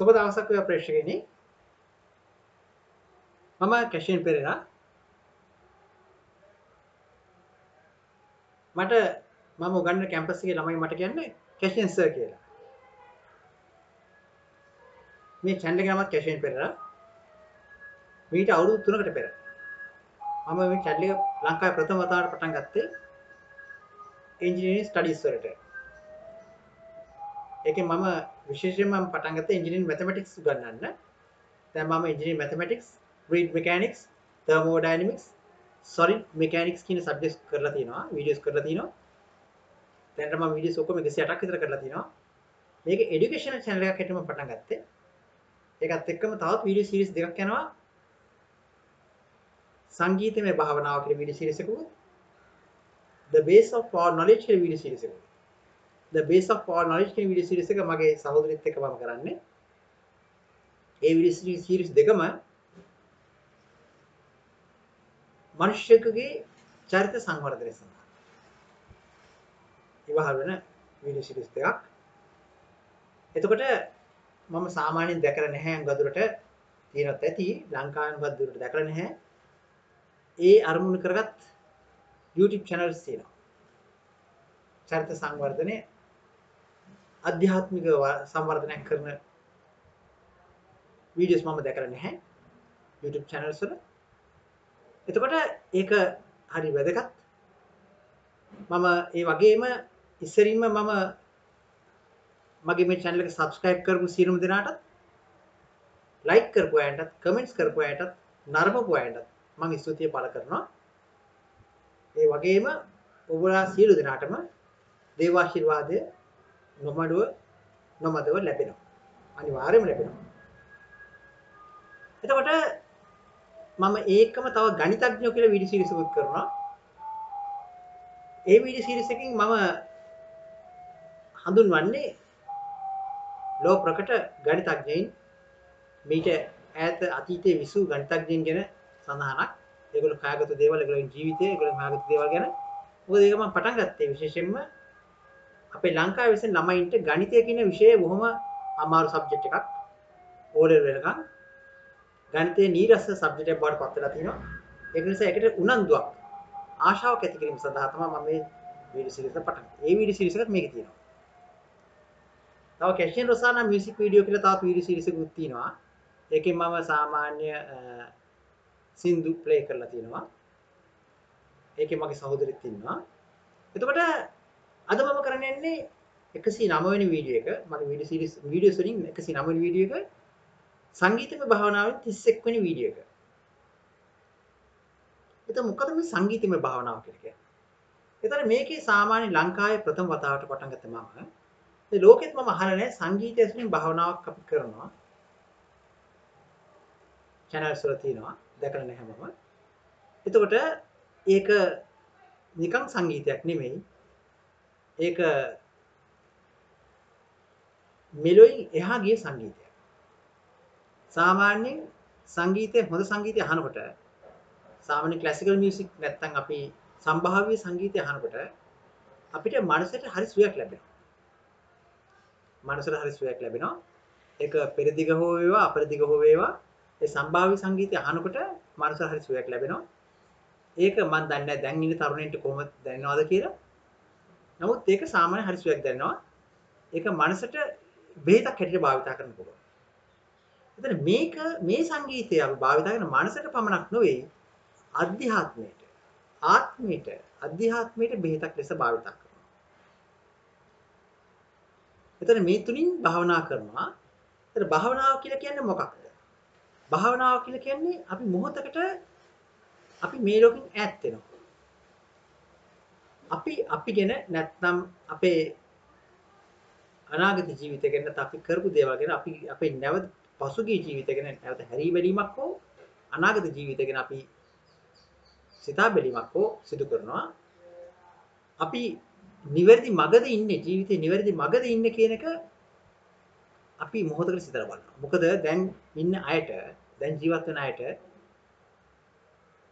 සුබ දවසක් වේවා ප්‍රේක්ෂකයනි. මම කැෂන් පෙරේරා. මට මම උගන්න කැම්පස් එකේ ළමයි මට කියන්නේ කැෂන් සර් කියලා. මේ channel එක නමත් කැෂන් පෙරේරා. මීට අවුරුදු 3කට පෙර මම මේ channel එක ලංකාවේ ප්‍රථම වතාවට පටන් ගත්තේ engineering studies වලට. ඒකෙන් මම විශේෂයෙන්ම මම පටන් ගත්තේ engineering mathematics උගන්වන්න. දැන් මම engineering mathematics, fluid mechanics, thermodynamics, solid mechanics කියන subjects කරලා තියෙනවා, videos කරලා තියෙනවා. දැනට මම videos ඔක්කොම 108ක් විතර කරලා තියෙනවා. මේක educational channel එකක් හැටියට මම පටන් ගත්තේ. ඒකත් එක්කම තවත් video series දෙකක් යනවා. සංගීතමය භාවනාව කියන video series එකකුත් the base of our knowledge කියන video series එකකුත් the base of our knowledge කියන video series එක මගේ සහෝදරිත් එක්ක මම කරන්නේ. ඒ video series දෙකම මනුෂ්‍යකගේ චරිත සංවර්ධනය සඳහා ඉවහල් වෙන video series දෙකක්. එතකොට මම සාමාන්‍යයෙන් දැකලා නැහැ අඟදුරට තියෙනත් ඇති ලංකාවෙන් බද්දුරට දැකලා නැහැ. ඒ අරමුණු කරගත් YouTube channels තියෙනවා. චරිත සංවර්ධනය අධ්‍යාත්මික සංවර්ධනයක් කරන වීඩියෝස් මම දැකලා නැහැ YouTube channels වල. එතකොට ඒක හරි වැදගත්. මම ඒ වගේම ඉස්සරින්ම මම මගේ මේ channel එක subscribe කරපු සියලුම දෙනාටත් like කරපු අයටත් comments කරපු අයටත් නරඹපු අයටත් මම ස්තුතිය පළ කරනවා. ඒ වගේම ඔබලා සියලු දෙනාටම දේවාශිර්වාදය නොමඩුව නොමදව ලැබෙනවා. අනිවාර්යයෙන්ම ලැබෙනවා. එතකොට මම ඒකම තව ගණිතඥයෝ කියලා වීඩියෝ සීරීස් එකක් කරනවා. ඒ වීඩියෝ සීරීස් එකකින් මම හඳුන්වන්නේ ලෝ ප්‍රකට ගණිතඥයින් මීට ඈත අතීතයේ විසූ ගණිතඥයින් ගැන සඳහනක්. ඒගොල්ලෝ කාගත දේවල්, ඒගොල්ලෝගේ ජීවිතය, ඒගොල්ලෝ කාගත දේවල් ගැන. මොකද ඒක මම පටන් ගත්තේ විශේෂයෙන්ම අපේ ලංකාවේ විසින් ළමයින්ට ගණිතය කියන විෂය බොහොම අමාරු සබ්ජෙක්ට් එකක්. ඕලෙවල් වෙනකන් ගණිතයේ නීරස සබ්ජෙක්ට් එකක් බවට පත් වෙලා තිනවා. ඒක නිසා ඒකට උනන්දුවක් ආශාවක් ඇති කිරීම සඳහා තමයි මම මේ වීඩියෝ සීරීස් එක පටන් ගත්තේ. ඒ වීඩියෝ සීරීස් එකත් මේකේ තියෙනවා. තව කැෂන් රොසානා මියුසික් වීඩියෝ කියලා තවත් වීඩියෝ සීරීස් එකකුත් තියෙනවා. ඒකෙන් මම සාමාන්‍ය සින්දු ප්ලේ කරලා තියෙනවා. ඒකේ මගේ සහෝදරෙක් ඉන්නවා. එතකොට අද මම කරන්න යන්නේ 109 වෙනි වීඩියෝ එක. මගේ වීඩියෝ සීරීස් වීඩියෝස් වලින් 109 වෙනි වීඩියෝ එක සංගීතමය භාවනාවෙන් 31 වෙනි වීඩියෝ එක. එතකොට මොකද මේ සංගීතමය භාවනාව කියලා කියන්නේ? එතකොට මේකේ සාමාන්‍ය ලංකාවේ ප්‍රථම වතාවට පටන් ගත්ත මම ඒ ලෝකෙත් මම අහලා නැහැ සංගීතය ඇසුරින් භාවනාවක් අපි කරනවා. channels වල තියෙනවා. දැකලා නැහැ මම. එතකොට ඒක නිකන් සංගීතයක් නෙමෙයි. ඒක මෙලොයින් එහා ගිය සංගීතයක්. සාමාන්‍යයෙන් සංගීතය හොඳ සංගීතය අහනකොට සාමාන්‍ය ක්ලාසිකල් මියුසික් නැත්තම් අපි සම්භාව්‍ය සංගීතය අහනකොට අපිට මනසට හරි සුවයක් ලැබෙනවා. මනසට හරි සුවයක් ලැබෙනවා. ඒක පෙරදිග හෝ වේවා අපරදිග හෝ වේවා ඒ සම්භාව්‍ය සංගීතය අහනකොට මනසට හරි සුවයක් ලැබෙනවා. ඒක මම දන්නේ නැහැ දැන් ඉන්න තරුණයින්ට කොහොමද දැනනවද කියලා. නමුත් ඒක සාමාන්‍ය හරි සුවයක් දැනෙනවා. ඒක මනසට බෙහෙතක් හැටියට භාවිතා කරන්න පුළුවන්. එතන මේක මේ සංගීතය අපි භාවිතා කරන මනසට පමණක් නෙවෙයි අධ්‍යාත්මයට ආත්මයට අධ්‍යාත්මයට බෙහෙතක් ලෙස භාවිතා කරනවා. එතන මේ තුලින් භාවනා කරනවා. එතන භාවනාව කියලා කියන්නේ මොකක්ද? භාවනාව කියලා කියන්නේ අපි මොහොතකට අපි මේ ලෝකෙන් ඈත් වෙනවා. අපි අපි ගැන නැත්නම් අපේ අනාගත ජීවිතය ගැන නැත්නම් අපි කරපු දේවල් ගැන අපි අපේ නැවත පසුගිය ජීවිතය ගැන නැවත හැරී බැලීමක් හෝ අනාගත ජීවිතය ගැන අපි සිතා බැලීමක් හෝ සිදු කරනවා. අපි නිවැරදි මගද ඉන්නේ ජීවිතේ නිවැරදි මගද ඉන්නේ කියන එක අපි මොහොතකට සිතලා බලනවා. මොකද දැන් ඉන්න අයට දැන් ජීවත් වෙන අයට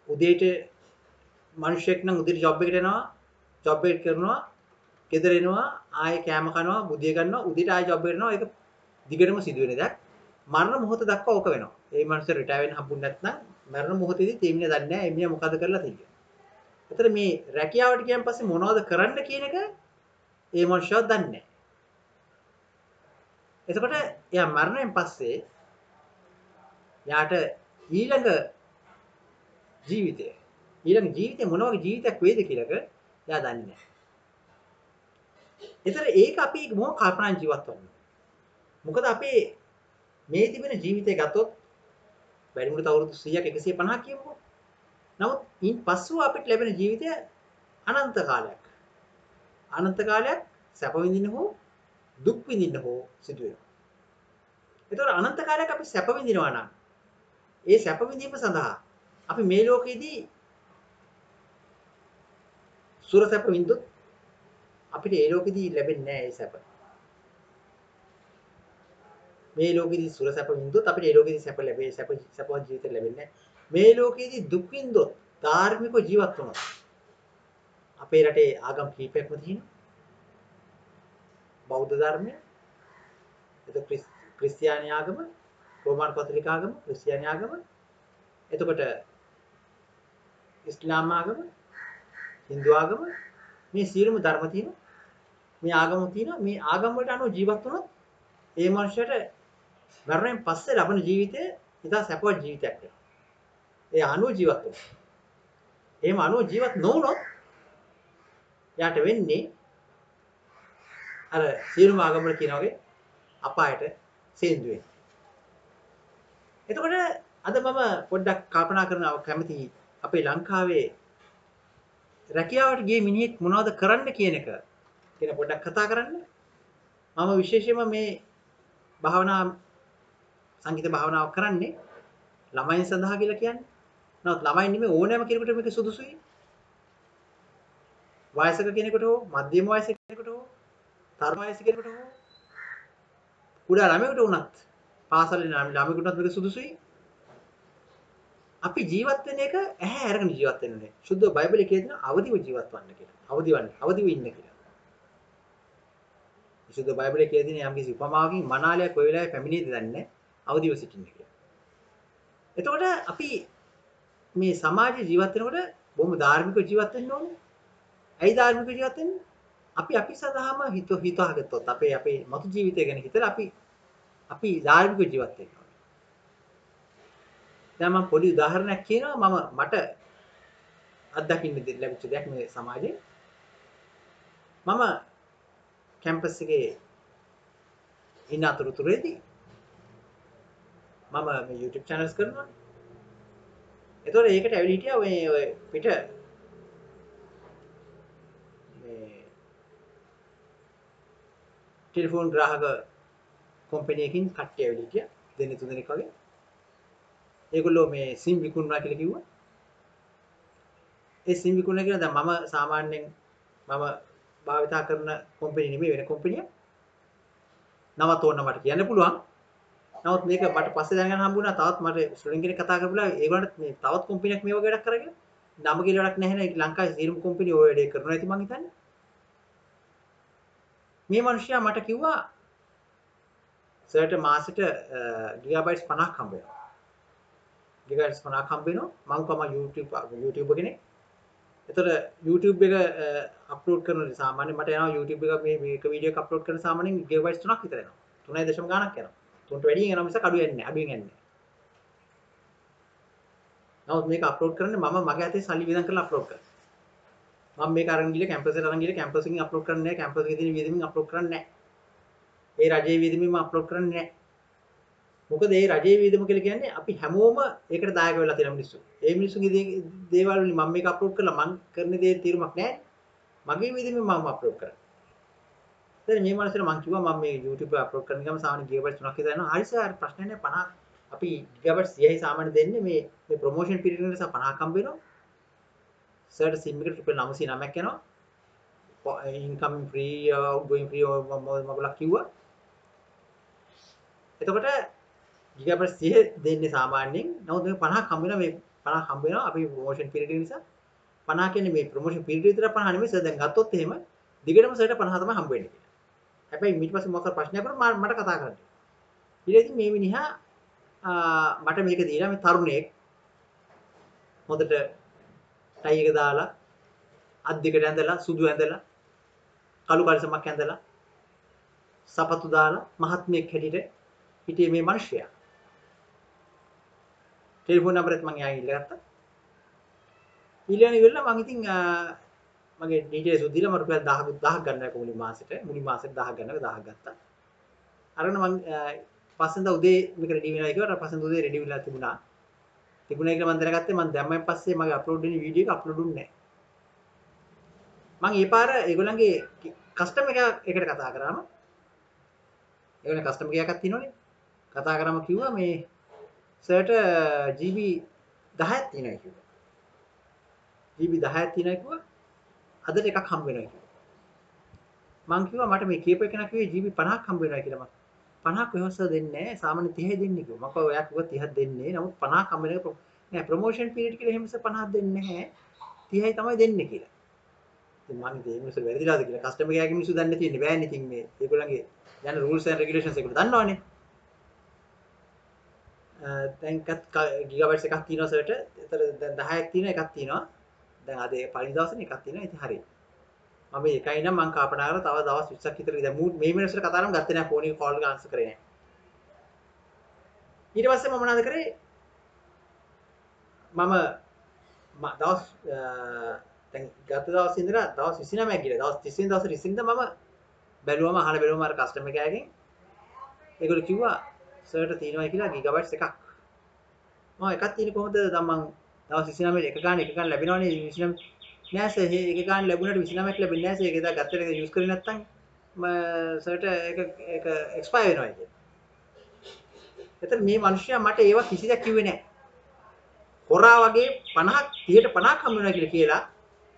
උදේට මිනිහෙක් නම් උදේට ජොබ් එකට යනවා ජොබ් එක කරනවා ගෙදර එනවා ආයෙ කෑම කනවා බුදිය ගන්නවා උදේට ආයෙ ජොබ් එකට යනවා ඒක දිගටම සිදු වෙන දෙයක් මරණ මොහොත දක්වා ඕක වෙනවා. ඒ මනුස්සය රිටයර් වෙන්න හම්බුනේ නැත්නම් මරණ මොහොතේදී තේමිනේ දන්නේ නැහැ එමියා මොකද කරලා තියෙන්නේ. එතන මේ රැකියාවට ගියන් පස්සේ මොනවද කරන්න කියන එක ඒ මනුස්සයව දන්නේ නැහැ. එතකොට එයා මරණයෙන් පස්සේ යාට ඊළඟ ජීවිතය ඊළඟ ජීවිතේ මොන වගේ ජීවිතයක් වේද කියලාක එයා දන්නේ නැහැ. ඒතර ඒක අපි මොකක් කල්පනා ජීවත් වෙන්නේ. මොකද අපේ මේ තිබෙන ජීවිතය ගත්තොත් වැඩිමුළු අවුරුදු 100ක් 150ක් කියමුකෝ. නමුත් ඉන් පස්සෙ අපිට ලැබෙන ජීවිතය අනන්ත කාලයක්. අනන්ත කාලයක් සැප විඳින්න හෝ දුක් විඳින්න හෝ සිදු වෙනවා. ඒතකොට අනන්ත කාලයක් අපි සැප විඳිනවා නම් ඒ සැප විඳීම සඳහා අපි මේ ලෝකෙදී සුර සැප විඳොත් අපිට ඒ ලෝකෙදී ලැබෙන්නේ නැහැ ඒ සැප. මේ ලෝකෙදී සුර සැප විඳොත් අපිට ඒ ලෝකෙදී සැප ලැබෙයි සැප සැපවත් ජීවිත ලැබෙන්නේ නැහැ. මේ ලෝකෙදී දුක් විඳොත් ධාර්මිකව ජීවත් වුණොත් අපේ රටේ ආගම් කීපයක්ම තියෙනවා. බෞද්ධ ධර්මය, එතකොට ක්‍රිස්තියානි ආගම, රෝමාන කතෝලික ආගම, ක්‍රිස්තියානි ආගම, එතකොට ඉස්ලාම් ආගම, හින්දු ආගම මේ සියලුම ධර්ම තියෙනවා. මේ ආගම තියෙනවා. මේ ආගම් වලට අනුව ජීවත් වුණොත් ඒ මනුස්සයට මරණයෙන් පස්සේ ලබන ජීවිතය ඉතා සැපවත් ජීවිතයක් වෙනවා. ඒ අනුව ජීවත් වෙනවා. එහෙම අනුව ජීවත් නොවුනොත් යාට වෙන්නේ අර සියලුම ආගම් වල කියන වගේ අපායට සේන්දු වෙනවා. එතකොට අද මම පොඩ්ඩක් කල්පනා කරනවා කැමති අපේ ලංකාවේ රැකියාවට ගිය මිනිහෙක් මොනවද කරන්න කියන එක කියන පොඩ්ඩක් කතා කරන්න. මම විශේෂයෙන්ම මේ භාවනා සංගීත භාවනාවක් කරන්නේ ළමයින් සඳහා කියලා කියන්නේ. නමුත් ළමයින් නෙමෙයි ඕනෑම කෙනෙකුට මේක සුදුසුයි. වයසක කෙනෙකුට හෝ මධ්‍යම වයසක කෙනෙකුට හෝ තරුණ වයසක කෙනෙකුට හෝ කුඩා ළමයෙකුට වුණත් පාසලේ ළමයෙකුට වුණත් මේක සුදුසුයි. අපි ජීවත් වෙන එක ඇහැ අරගෙන ජීවත් වෙන්නේ. සුද්ධ බයිබලයේ කියන අවදිව ජීවත් වන්න කියලා. අවදි වන්න, අවදිව ඉන්න කියලා. සුද්ධ බයිබලයේ කියන යම් කිසි උපමාවකින් මනාලයක් ඔය වෙලාවේ පැමිණෙයිද දන්නේ නැහැ. අවදිව සිටින්න කියලා. එතකොට අපි මේ සමාජයේ ජීවත් වෙනකොට බොහොම ධාර්මිකව ජීවත් වෙන්න ඕනේ. ඇයි ධාර්මිකව ජීවත් වෙන්නේ? අපි අපි සදාම හිත හිතාගත්තොත් අපේ අපේ මතු ජීවිතය ගැන හිතලා අපි අපි ධාර්මිකව ජීවත් වෙන්න ඕනේ. දැන් මම පොඩි උදාහරණයක් කියනවා මම මට අත්දකින්න ලැබිච්ච දෙයක් මේ සමාජයේ. මම කැම්පස් එකේ ඉන්න අතරතුරේදී මම මේ YouTube channels කරනවා. එතකොට ඒකට ඇවිල්ලා හිටියා මේ ඔය පිට මේ ටෙලිෆෝන් ග්‍රාහක කම්පැනි එකකින් කට්ටිය ඇවිල්ලා හිටියා. දෙන්නේ තුන්දෙනෙක් වගේ. ඒගොල්ලෝ මේ සිම් විකුණනවා කියලා කිව්වා. ඒ සිම් විකුණන කියලා දැන් මම සාමාන්‍යයෙන් මම භාවිතා කරන කම්පැනි නෙමෙයි වෙන කම්පැනියක්. නමත් ඕන මට කියන්න පුළුවන්. නමුත් මේක මට පස්සේ දැනගන්න හම්බුණා තවත් මට ස්ටුඩන්ට් කෙනෙක් කතා කරපුලා ඒගොල්ලන්ට මේ තවත් කම්පැනියක් මේ වගේ වැඩක් කරගෙන නම කියලා වැඩක් නැහැ නේ ලංකාවේ සීරම් කම්පැනි ඔය වැඩේ කරනවා ඇති මං හිතන්නේ මේ මිනිහයා මට කිව්වා සර්ට මාසෙට ගිගාබයිට්ස් 50ක් හම්බ වෙනවා ගිගාබයිට්ස් 50ක් හම්බ වෙනවා. මම කොහම YouTube YouTube කෙනෙක්. එතකොට YouTube එක අප්ලෝඩ් කරන සාමාන්‍ය මට යනවා YouTube එක මේ මේක වීඩියෝ එක අප්ලෝඩ් කරන සාමාන්‍යයෙන් ගිගාබයිට්ස් 3ක් විතර එනවා. 3.0 ගාණක් යනවා තුන්ට වැඩියෙන් යනවා මිසක් අඩු යන්නේ අඩුවෙන් යන්නේ නමුත් මේක අප්ලෝඩ් කරන්නේ මම මගේ අතේ සල්ලි වියදම් කරලා අප්ලෝඩ් කරනවා මම මේක අරන් ගිහලා කැම්පස් එකට අරන් ගිහලා කැම්පස් එකකින් අප්ලෝඩ් කරන්නේ නැහැ කැම්පස් එකේ තියෙන වියදමින් අප්ලෝඩ් කරන්නේ නැහැ. ඒ රජයේ වියදමින් මම අප්ලෝඩ් කරන්නේ නැහැ. මොකද ඒ රජයේ වියදම කියලා කියන්නේ අපි හැමෝම ඒකට දායක වෙලා තියෙන මිනිස්සු ඒ මිනිස්සුගේ දේවල් වලින් මම මේක අප්ලෝඩ් කරලා මම කරන දේ තීරමක් නැහැ මගේ වියදමින් මම අප්ලෝඩ් කරා දැන් මේ මාසෙට මම කිව්වා මම මේ YouTube එක අප්ලෝඩ් කරන ගමන් සාමාන්‍ය ගිගබයිට් 3ක් විතර යනවා. හරි සර් ප්‍රශ්න නැහැ 50 අපි ගිගබයිට් 100යි සාමාන්‍ය දෙන්නේ මේ මේ ප්‍රොමෝෂන් පීරියඩ් එක නිසා 50ක් හම්බ වෙනවා. සර්ට සිම් එකට රුපියල් 909ක් යනවා. ඉන්කමින් ෆ්‍රී outgoing ෆ්‍රී මගලක් කිව්වා. එතකොට ගිගබයිට් 100 දෙන්නේ සාමාන්‍යයෙන්. නමුත් මේ 50ක් හම්බ වෙනවා මේ 50ක් හම්බ වෙනවා අපි ප්‍රොමෝෂන් පීරියඩ් නිසා 50 කියන්නේ මේ ප්‍රොමෝෂන් පීරියඩ් විතර 50 නෙමෙයි සර් දැන් ගත්තොත් එහෙම දිගටම සර්ට 50 තමයි හම්බ වෙන්නේ. හැබැයි ඊට පස්සේ මොකක් ප්‍රශ්නයක් වුණා මට කතා කරන්න. ඊට ඉතින් මේ මිනිහා මට මේක දීලා මේ තරුණයෙක් හොඳට ටයි එක දාලා අත් දෙකට ඇඳලා සුදු ඇඳලා කළු කලිසමක් ඇඳලා සපතු දාලා මහත්මයෙක් හැටියට හිටියේ මේ මිනිහයා. ටෙලිෆෝන් නම්බරෙත් මම එයාගෙන් ඉල්ලගත්තා. ඊළඟ ඉවරලා මම ඉතින් මගේ ඩීටේල්ස් උත් දීලා මම රුපියල් 1000 1000ක් ගන්නවා මුලින් මාසෙට මුලින් මාසෙට 1000ක් ගන්නවා 1000ක් ගත්තා. අරගෙන මම පස්සෙන්ද උදේ මේක රෙඩි වෙනවා කියලා පස්සෙන්ද උදේ රෙඩි වෙලා තිබුණා. තිබුණා කියලා මම දැනගත්තේ මම දැම්මෙන් පස්සේ මගේ අප්ලෝඩ් වෙන වීඩියෝ එක අප්ලෝඩ් වුණේ නැහැ. මම ඒ පාර ඒගොල්ලන්ගේ කස්ටමර් එකට කතා කරාම ඒගොල්ලන් කස්ටමර් කෙනෙක් තියෙනවනේ. කතා කරාම කිව්වා මේ සර්ට GB 10ක් තියෙනවා කිව්වා. GB 10ක් තියෙනවා කිව්වා. අදට එකක් හම්බ වෙනවා කිව්වා. මං කිව්වා මට මේ කීප එකක් කිව්වේ GB 50ක් හම්බ වෙනවා කියලා මම 50ක් වෙනස්ව දෙන්නේ නැහැ සාමාන්‍ය 30යි දෙන්නේ කිව්වා. මම කිව්වා ඔයා කිව්වා 30ක් දෙන්නේ. නමුත් 50ක් හම්බ වෙන නෑ ප්‍රොමෝෂන් පීරියඩ් කියලා එහෙම 50ක් දෙන්නේ නැහැ. 30යි තමයි දෙන්නේ කියලා. ඉතින් මම ඉතින් මේ මිනිස්සු වැරදිලාද කියලා කස්ටමර් කෙයාගේ මිනිස්සු දන්නේ තියෙන්නේ බෑනේ ඉතින් මේ ඒගොල්ලන්ගේ යන rules and regulations ඒගොල්ලෝ දන්නවනේ. දැන් ගිගබයිට්ස් එකක් තියෙනවා සර්ට. ඒතර දැන් 10ක් තියෙනවා එකක් තියෙනවා. දැන් අද පළවෙනි දවසේ එකක් තියෙනවා. ඉතින් හරියි. මම එකයි නම් මම කල්පනා කරලා තව දවස් 20ක් විතර දැන් මේ මිනිස්සුන්ට කතා කරාම ගත්තේ නැහැ ෆෝන් එක කෝල් එක ආන්සර් කරේ නැහැ. ඊට පස්සේ මම මොනවද කරේ? මම දවස් දැන් ගත දවස් ඉඳලා දවස් 29ක් ගිහලා දවස් 30 වෙනි දවසේ රිසින්ද මම බැලුවම අහලා බැලුවම අර කස්ටමර් කෑගෙන් ඒගොල්ලෝ කිව්වා සර්ට තියෙනවා කියලා ගිගබයිට්ස් එකක්. මම එකක් තියෙන්නේ කොහොමද දැන් මම දවස් 29 එක ගන්න එක ගන්න ලැබෙනවනේ 29 නෑ සර් ඒක ගන්න ලැබුණාට 29ක් ලැබෙන්නේ නෑ සර් ඒක දා ගත්තට ඒක යූස් කරේ නැත්නම් මම සර්ට ඒක ඒක එක්ස්පයර් වෙනවා කියන්නේ. එතන මේ මිනිස්සයා මට ඒවා කිසිදයක් කිව්වේ නෑ. හොරා වගේ 50ක් 30ට 50ක් හම්බ වෙනවා කියලා කියලා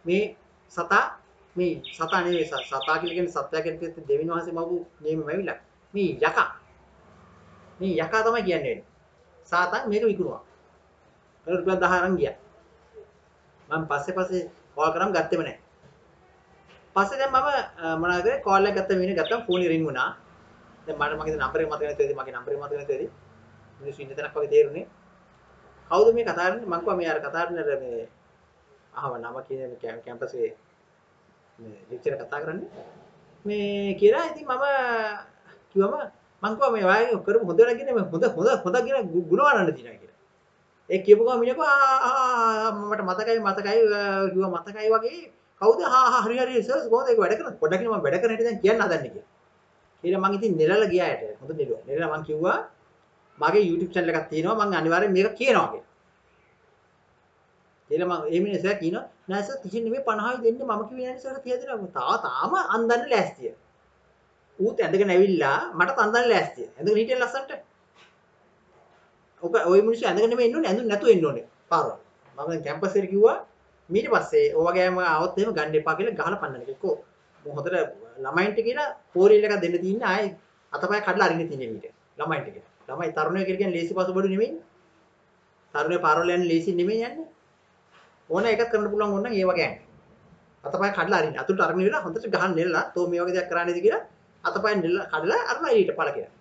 මේ සතා මේ සතා නෙවෙයි සතා කියලා කියන්නේ සත්‍යය කියන දෙවියන් වහන්සේ මවපු නේම වැවිලා. මේ යකා. මේ යකා තමයි කියන්නේ. සාතන් මේක විකුණුවා. ඒක රුපියල් 10 අරන් ගියා. මම පස්සේ පස්සේ කෝල් කරාම ගත්තෙම නැහැ. පස්සේ දැන් මම මොනවද කරේ කෝල් එක ගත්ත මිනිහ ගත්තම ෆෝන් රින් වුණා. දැන් මට මගේ නම්බර් එක මතක නැතිවෙදි මගේ නම්බර් එක මතක නැතිවෙදි මිනිස්සු ඉන්න තැනක් වගේ තේරුනේ. කවුද මේ කතා කරන්නේ මං කිව්වා මේ අර කතා කරන්නේ මේ අහව නම කියන කැම්පස් එකේ මේ ලෙක්චර් කතා කරන්නේ. මේ කියලා ඉතින් මම කිව්වම මං කිව්වා මේ වාගේ කරමු හොඳ වැඩ කියන හොඳ හොඳ හොඳ කියන ගුණ වරන්න තියෙනවා කියලා. ඒ කියපු ගමන් මිනිහකෝ ආ මට මතකයි මතකයි කිව්වා මතකයි වගේ කවුද හා හා හරි හරි සර් කොහොමද ඒක වැඩ කරන්නේ පොඩ්ඩක් මම වැඩ කරන හැටි දැන් කියන්න හදන්නේ කියලා. ඊට මං ඉතින් නෙලලා ගියායට හොඳ නෙලුවා. නෙලලා මං කිව්වා මගේ YouTube channel එකක් තියෙනවා මං අනිවාර්යෙන් මේක කියනවා කියලා. ඊට මං ඒ මිනිහා කියනවා නෑ සර් 30 නෙමෙයි 50යි දෙන්නේ මම කිව්වේ නෑ සර් 30 දෙනවා. තා තාම අන්දන්න ලෑස්තිය. ඌත් ඇඳගෙන ඇවිල්ලා මට තන්දන් ලෑස්තිය. ඇඳගෙන හිටියන ලස්සන්ට. ඔක ওই මිනිස්සු ඇඳගෙන මේ ඉන්නෝනේ ඇඳුම් නැතුව ඉන්න ඕනේ. පාරවල්. මම දැන් කැම්පස් එකට කිව්වා ඊට පස්සේ ඔවගෑම આવත් එහෙම ගන්න එපා කියලා ගහලා පන්නන්න කිව්වා. මොහොතට ළමයින්ට කියලා පෝරීල් එකක් දෙන්න තියෙන ආයේ අතපය කඩලා අරින්න තියෙන ඊට. ළමයින්ට කියලා. ළමයි තරුණයෝ කියලා කියන්නේ ලේසි පසුබඩු නෙමෙයි. තරුණයෝ පාරවල් යන ලේසි නෙමෙයි යන්නේ. ඕන එකක් කරන්න පුළුවන් ඕන නම් ඒ වගේ අතපය කඩලා අරින්න. අතුලට අරගෙන ඉවරලා හොඳට ගහන්න නෙල්ලා. තෝ මේ වගේ දෙයක් කරන්නේද කියලා අතපය නෙල්ලා කඩලා අරලා ඊට පළ කියලා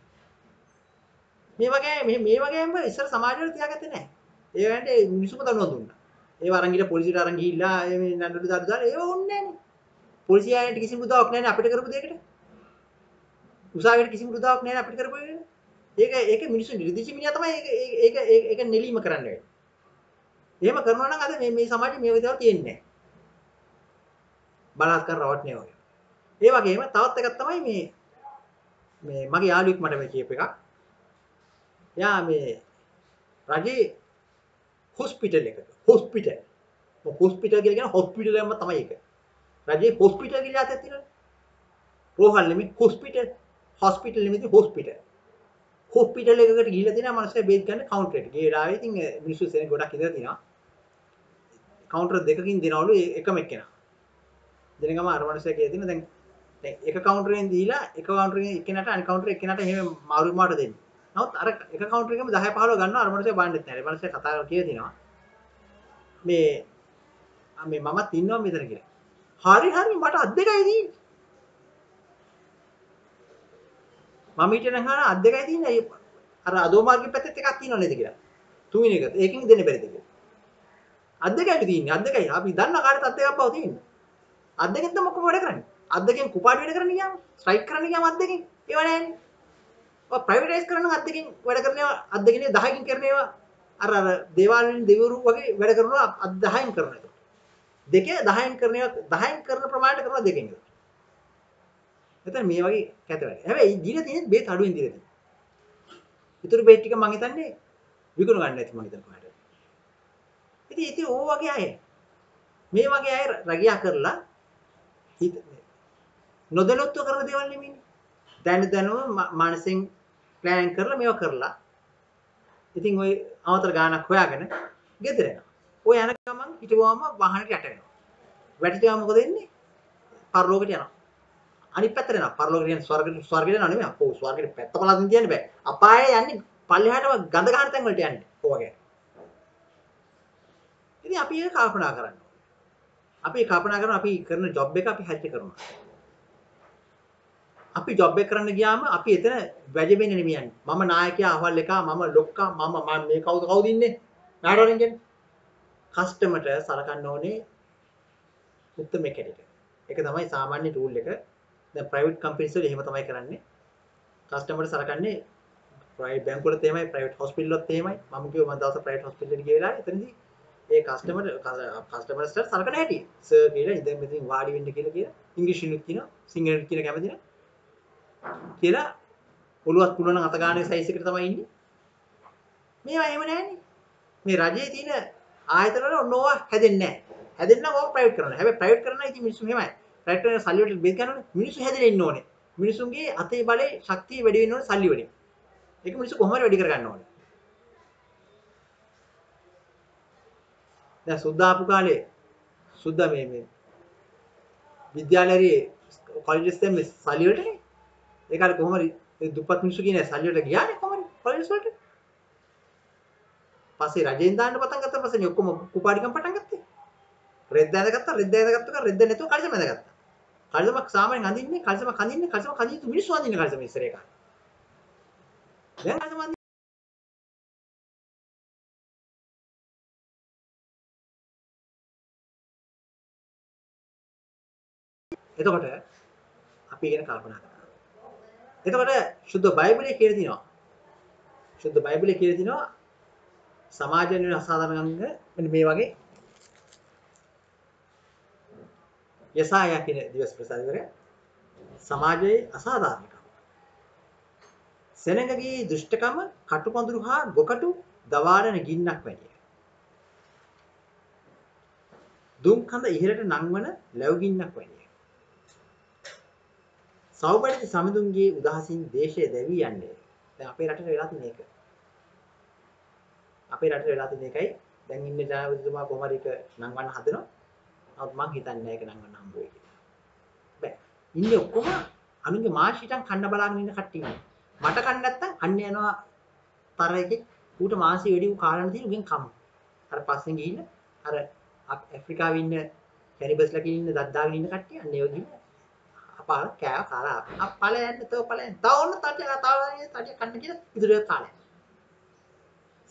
මේ වගේ මේ මේ වගේම ඉස්සර සමාජවල තියාගත්තේ නැහැ. ඒ වගේ මිනිසුම දනුවම් දුන්නා. ඒව අරන් ගිහලා පොලිසියට අරන් ගිහිල්ලා මේ නඩු දාලා දාලා ඒව ඕනේ නැහනේ. පොලිසියට කිසිම උදාවක් නැහැ අපිට කරපු දෙයකට. උසාවියට කිසිම උදාවක් නැහැ අපිට කරපු දෙයකට. ඒක ඒක මිනිස්සු නිර්දිෂ්ඨ මිනිහා තමයි ඒක ඒක ඒක නෙලීම කරන්න වෙන්නේ. එහෙම කරනවා නම් අද මේ මේ සමාජයේ මේ විදිහට තියෙන්නේ නැහැ. බලාත්කාර රවට්නේ වගේ. ඒ වගේම තවත් එකක් තමයි මේ මේ මගේ යාළුවෙක් මට මේ කියප එකක්. එයා මේ රජේ හොස්පිටල් එකට හොස්පිටල් හොස්පිටල් කියලා කියන හොස්පිටල් එකම තමයි ඒක. රජේ හොස්පිටල් කියලා අතේ තියෙනවා. රෝහල් නෙමෙයි හොස්පිටල් හොස්පිටල් නෙමෙයි හොස්පිටල්. හොස්පිටල් එකකට ගිහිල්ලා තියෙනවා මිනිස්සු බේත් ගන්න කවුන්ටර් එකට. ගේ රාවේ ඉතින් මිනිස්සු සෙනෙ ගොඩක් ඉඳලා තියෙනවා. කවුන්ටර් දෙකකින් දෙනවලු එකම එක්කෙනා. දෙන ගම අර මිනිස්සු කිය දෙන දැන් දැන් එක කවුන්ටරෙන් දීලා එක කවුන්ටරෙන් එක්කෙනාට අනිත් කවුන්ටර් එක්කෙනාට එහෙම මාරු මාරු දෙන්නේ. නමුත් අර එක කවුන්ටර් එකම 10 15 ගන්නවා අර මනුස්සයා බාන්නෙත් නැහැ. ඒ මනුස්සයා කතා කරලා කියලා දිනවා. මේ මේ මමත් ඉන්නවා මෙතන කියලා. හරි හරි මට අත් දෙකයි තියෙන්නේ. මම ඊට නම් හර අත් දෙකයි තියෙන්නේ. අර අදෝ මාර්ගයේ පැත්තෙත් එකක් තියෙනව නේද කියලා. තුන්වෙනි එක. ඒකෙන් දෙන්න බැරිද කියලා. අත් දෙකයි තියෙන්නේ. අත් දෙකයි. අපි දන්න කාටද අත් දෙකක් බව තියෙන්නේ. අත් දෙකෙන්ද මොකම වැඩ කරන්නේ? අත් දෙකෙන් කුපාඩි වැඩ කරන්න ගියාම ස්ට්‍රයික් කරන්න ගියාම අත් දෙකෙන් ඒව නැහැනේ. ඔය ප්‍රයිවටයිස් කරන අත් දෙකෙන් වැඩ කරනවා අත් දෙකෙන් 10කින් කරන ඒවා අර අර දේවාල වලින් දෙවිවරු වගේ වැඩ කරනවා අත් 10න් කරන එක. දෙකේ 10න් කරන ඒවා 10න් කරන ප්‍රමාණයට කරනවා දෙකෙන්. එතන මේ වගේ කැත වැඩ. හැබැයි දීලා තියෙන බේත් අඩුවෙන් දීලා තියෙනවා. ඊටු බේත් ටික මම හිතන්නේ විකුණ ගන්න ඇති මම හිතන කොහට. ඉතින් ඉතින් ඕ වගේ අය මේ වගේ අය රගියා කරලා හිත නොදැනුත්ව කරන දේවල් නෙමෙයිනේ. දැන දැනුම මානසින් ප්ලෑන් කරලා මේවා කරලා ඉතින් ওই අමතර ගානක් හොයාගෙන ගෙදර එනවා. ඔය යන ගමන් හිටවම වාහනේට යට වෙනවා. වැටිච්චාම මොකද වෙන්නේ? පරලෝකෙට යනවා. අනිත් පැත්තට යනවා. පරලෝකෙට කියන්නේ ස්වර්ගෙට ස්වර්ගෙට යනවා නෙමෙයි. අපෝ ස්වර්ගෙට පැත්ත බලන්න තියන්න බෑ. අපායේ යන්නේ පල්ලෙහාටම ගඳ ගන්න තැන් වලට යන්නේ. ඔයගේ. ඉතින් අපි ඒක කල්පනා කරන්න ඕනේ. අපි කල්පනා කරන අපි කරන ජොබ් එක අපි හැටි කරනවා. අපි ජොබ් එක කරන්න ගියාම අපි එතන වැජෙන්නේ නෙමෙයි යන්නේ. මම නායකයා අහවල් එකා මම ලොක්කා මම මම මේ කවුද කවුද ඉන්නේ? නාඩවලින් කියන්නේ. කස්ටමර්ට සලකන්න ඕනේ උත්තම කෙනෙක්. ඒක තමයි සාමාන්‍ය ටූල් එක. දැන් ප්‍රයිවට් කම්පැනිස් වල එහෙම තමයි කරන්නේ. කස්ටමර්ට සලකන්නේ ප්‍රයිවට් බැංකු වලත් එහෙමයි ප්‍රයිවට් හොස්පිටල් වලත් එහෙමයි. මම කිව්වා මම දවස් ප්‍රයිවට් හොස්පිටල් එකට ගිය වෙලාවේ එතනදී ඒ කස්ටමර් කස්ටමර්ස්ට සලකන හැටි සර් කියලා ඉතින් මෙතනින් වාඩි වෙන්න කියලා කියලා ඉංග්‍රීසියෙන්ුත් කියනවා සිංහලෙන් කියන කැමති නැහැ කියලා ඔළුවත් පුළුවන් අත ගානේ සයිස් එකට තමයි ඉන්නේ. මේවා එහෙම නැහැනේ. මේ රජයේ තියෙන ආයතන වල ඔන්නෝවා හැදෙන්නේ නැහැ. හැදෙන්න ඕක ප්‍රයිවට් කරන්න. හැබැයි ප්‍රයිවට් කරන ඉතින් මිනිස්සු එහෙමයි. ප්‍රයිවට් කරන සල්ලි වලට බෙද ගන්නවනේ. මිනිස්සු හැදෙන්න ඉන්න ඕනේ. මිනිසුන්ගේ අතේ බලේ ශක්තිය වැඩි වෙන්න ඕනේ සල්ලි වලින්. ඒක මිනිස්සු කොහොම හරි වැඩි කරගන්න ඕනේ. දැන් සුද්ධ ආපු කාලේ සුද්ධ මේ මේ විද්‍යාලයේ කොලෙජස් දැම්මේ සල්ලි වලටනේ. ඒ කාලේ කොහොම හරි දුප්පත් මිනිස්සු කියන සල්ලි වලට ගියානේ කොහොමද කොලෙජස් වලට. පස්සේ රජෙන් දාන්න පටන් ගත්තා පස්සේ මේ ඔක්කොම කුපාඩිකම් පටන් ගත්තේ. රෙද්ද ඇඳගත්තා රෙද්ද ඇඳගත්තා රෙද්ද නැතුව කල්සම ඇඳගත්තා. කල්සමක් සාමාන්‍යයෙන් අඳින්නේ කල්සමක් අඳින්නේ කල්සමක් අඳින්න මිනිස්සු අඳින්නේ කල්සම ඉස්සරේ කාලේ. දැන් කල්සම එතකොට අපි ගැන කල්පනා කරනවා. එතකොට සුද්ධ බයිබලයේ කියලා තියෙනවා. සුද්ධ බයිබලයේ කියලා තියෙනවා සමාජයෙන් වෙන අසාධාරණ අංග මෙන්න මේ වගේ යසායා කියන දිවස් ප්‍රසාදවල සමාජයේ අසාධාරණකම. සෙනඟගේ දුෂ්ටකම කටුපඳුරු හා ගොකටු දවාරන ගින්නක් වැනිය. දුම් කඳ ඉහළට නංවන ලැබුගින්නක් වැනිය. සෞබඩති සමිඳුන්ගේ උදහසින් දේශය දැවී යන්නේ. දැන් අපේ රටේ වෙලා තියෙන එක. අපේ රටේ වෙලා තියෙන එකයි දැන් ඉන්නේ ජනාධිපතිතුමා කොහොම හරි එක නංවන්න හදනවා. නමුත් මං හිතන්නේ නැහැ ඒක නංවන්න හම්බ වෙයි කියලා. බෑ. ඉන්නේ ඔක්කොම අනුන්ගේ මාෂිටන් කන්න බලාගෙන ඉන්න කට්ටිය. මට කන්න නැත්තම් අන්න යනවා තර එකේ ඌට මාසෙ වැඩි වූ කාලන තියෙන උගෙන් කම. අර පස්සෙන් ගිහින් අර ඇෆ්‍රිකාවේ ඉන්න කැනිබස්ලා කියන ඉන්න දත් දාගෙන ඉන්න කට්ටිය අන්න ඒව ගිහින් පාල කෑව කාලා අප. ඵලයන් තෝ ඵලයන් තව ඔන්න තටිය තව තටිය කන්න කියලා ඉදිරියට කාලය